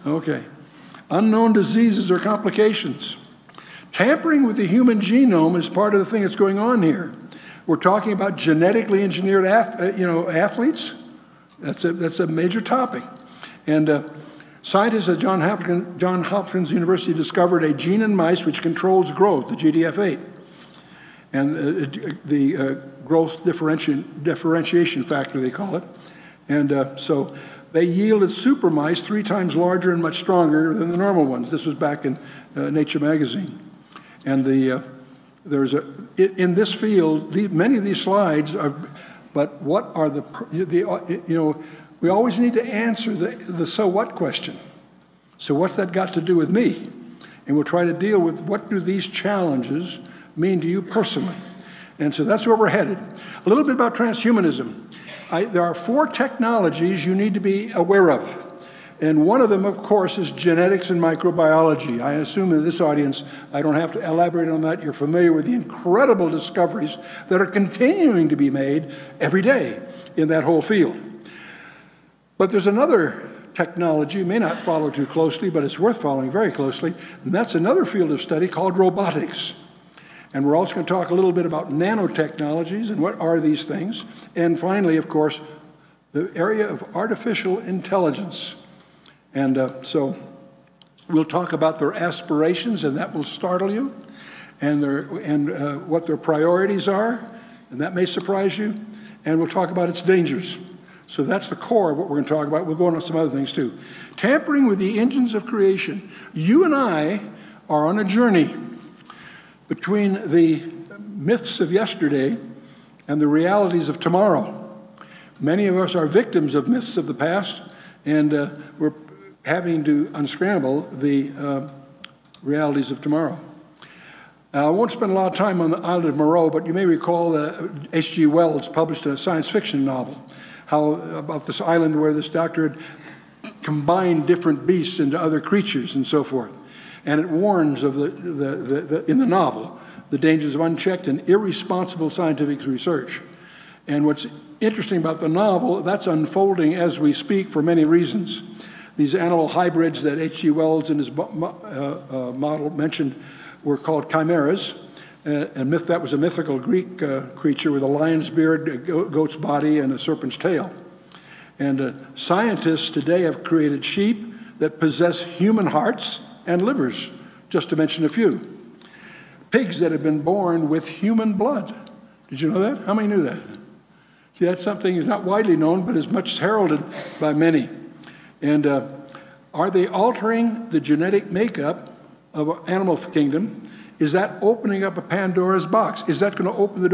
okay unknown diseases or complications. Tampering with the human genome is part of the thing that's going on here. We're talking about genetically engineered ath- uh, you know, athletes. That's a, that's a major topic. And uh, scientists at John Hopkins, John Hopkins University discovered a gene in mice which controls growth, the GDF8, and uh, the uh, growth differenti- differentiation factor, they call it. And uh, so they yielded super mice three times larger and much stronger than the normal ones. This was back in uh, Nature magazine. And the, uh, there's a, in this field, many of these slides are, but what are the, the, uh, you know, we always need to answer the, the so what question. So what's that got to do with me? And we'll try to deal with what do these challenges mean to you personally? And so that's where we're headed. A little bit about transhumanism. I, there are four technologies you need to be aware of. And one of them, of course, is genetics and microbiology. I assume in this audience, I don't have to elaborate on that. You're familiar with the incredible discoveries that are continuing to be made every day in that whole field. But there's another technology, you may not follow too closely, but it's worth following very closely, and that's another field of study called robotics. And we're also going to talk a little bit about nanotechnologies and what are these things. And finally, of course, the area of artificial intelligence. And uh, so we'll talk about their aspirations, and that will startle you, and, their, and uh, what their priorities are, and that may surprise you. And we'll talk about its dangers. So that's the core of what we're going to talk about. We'll go on to some other things too. Tampering with the engines of creation. You and I are on a journey between the myths of yesterday and the realities of tomorrow. Many of us are victims of myths of the past, and uh, we're having to unscramble the uh, realities of tomorrow. Now, I won't spend a lot of time on the island of Moreau, but you may recall H.G. Wells published a science fiction novel how, about this island where this doctor had combined different beasts into other creatures and so forth and it warns of the, the, the, the, in the novel the dangers of unchecked and irresponsible scientific research. And what's interesting about the novel, that's unfolding as we speak for many reasons. These animal hybrids that H.G. Wells in his uh, uh, model mentioned were called chimeras. Uh, and myth, that was a mythical Greek creature with a lion's beard, a goat's body, and a serpent's tail. And scientists today have created sheep that possess human hearts and livers, just to mention a few. Pigs that have been born with human blood. Did you know that? How many knew that? See, that's something that's not widely known, but is much heralded by many. And uh, are they altering the genetic makeup of animal kingdom? Is that opening up a Pandora's box? Is that going to open the door?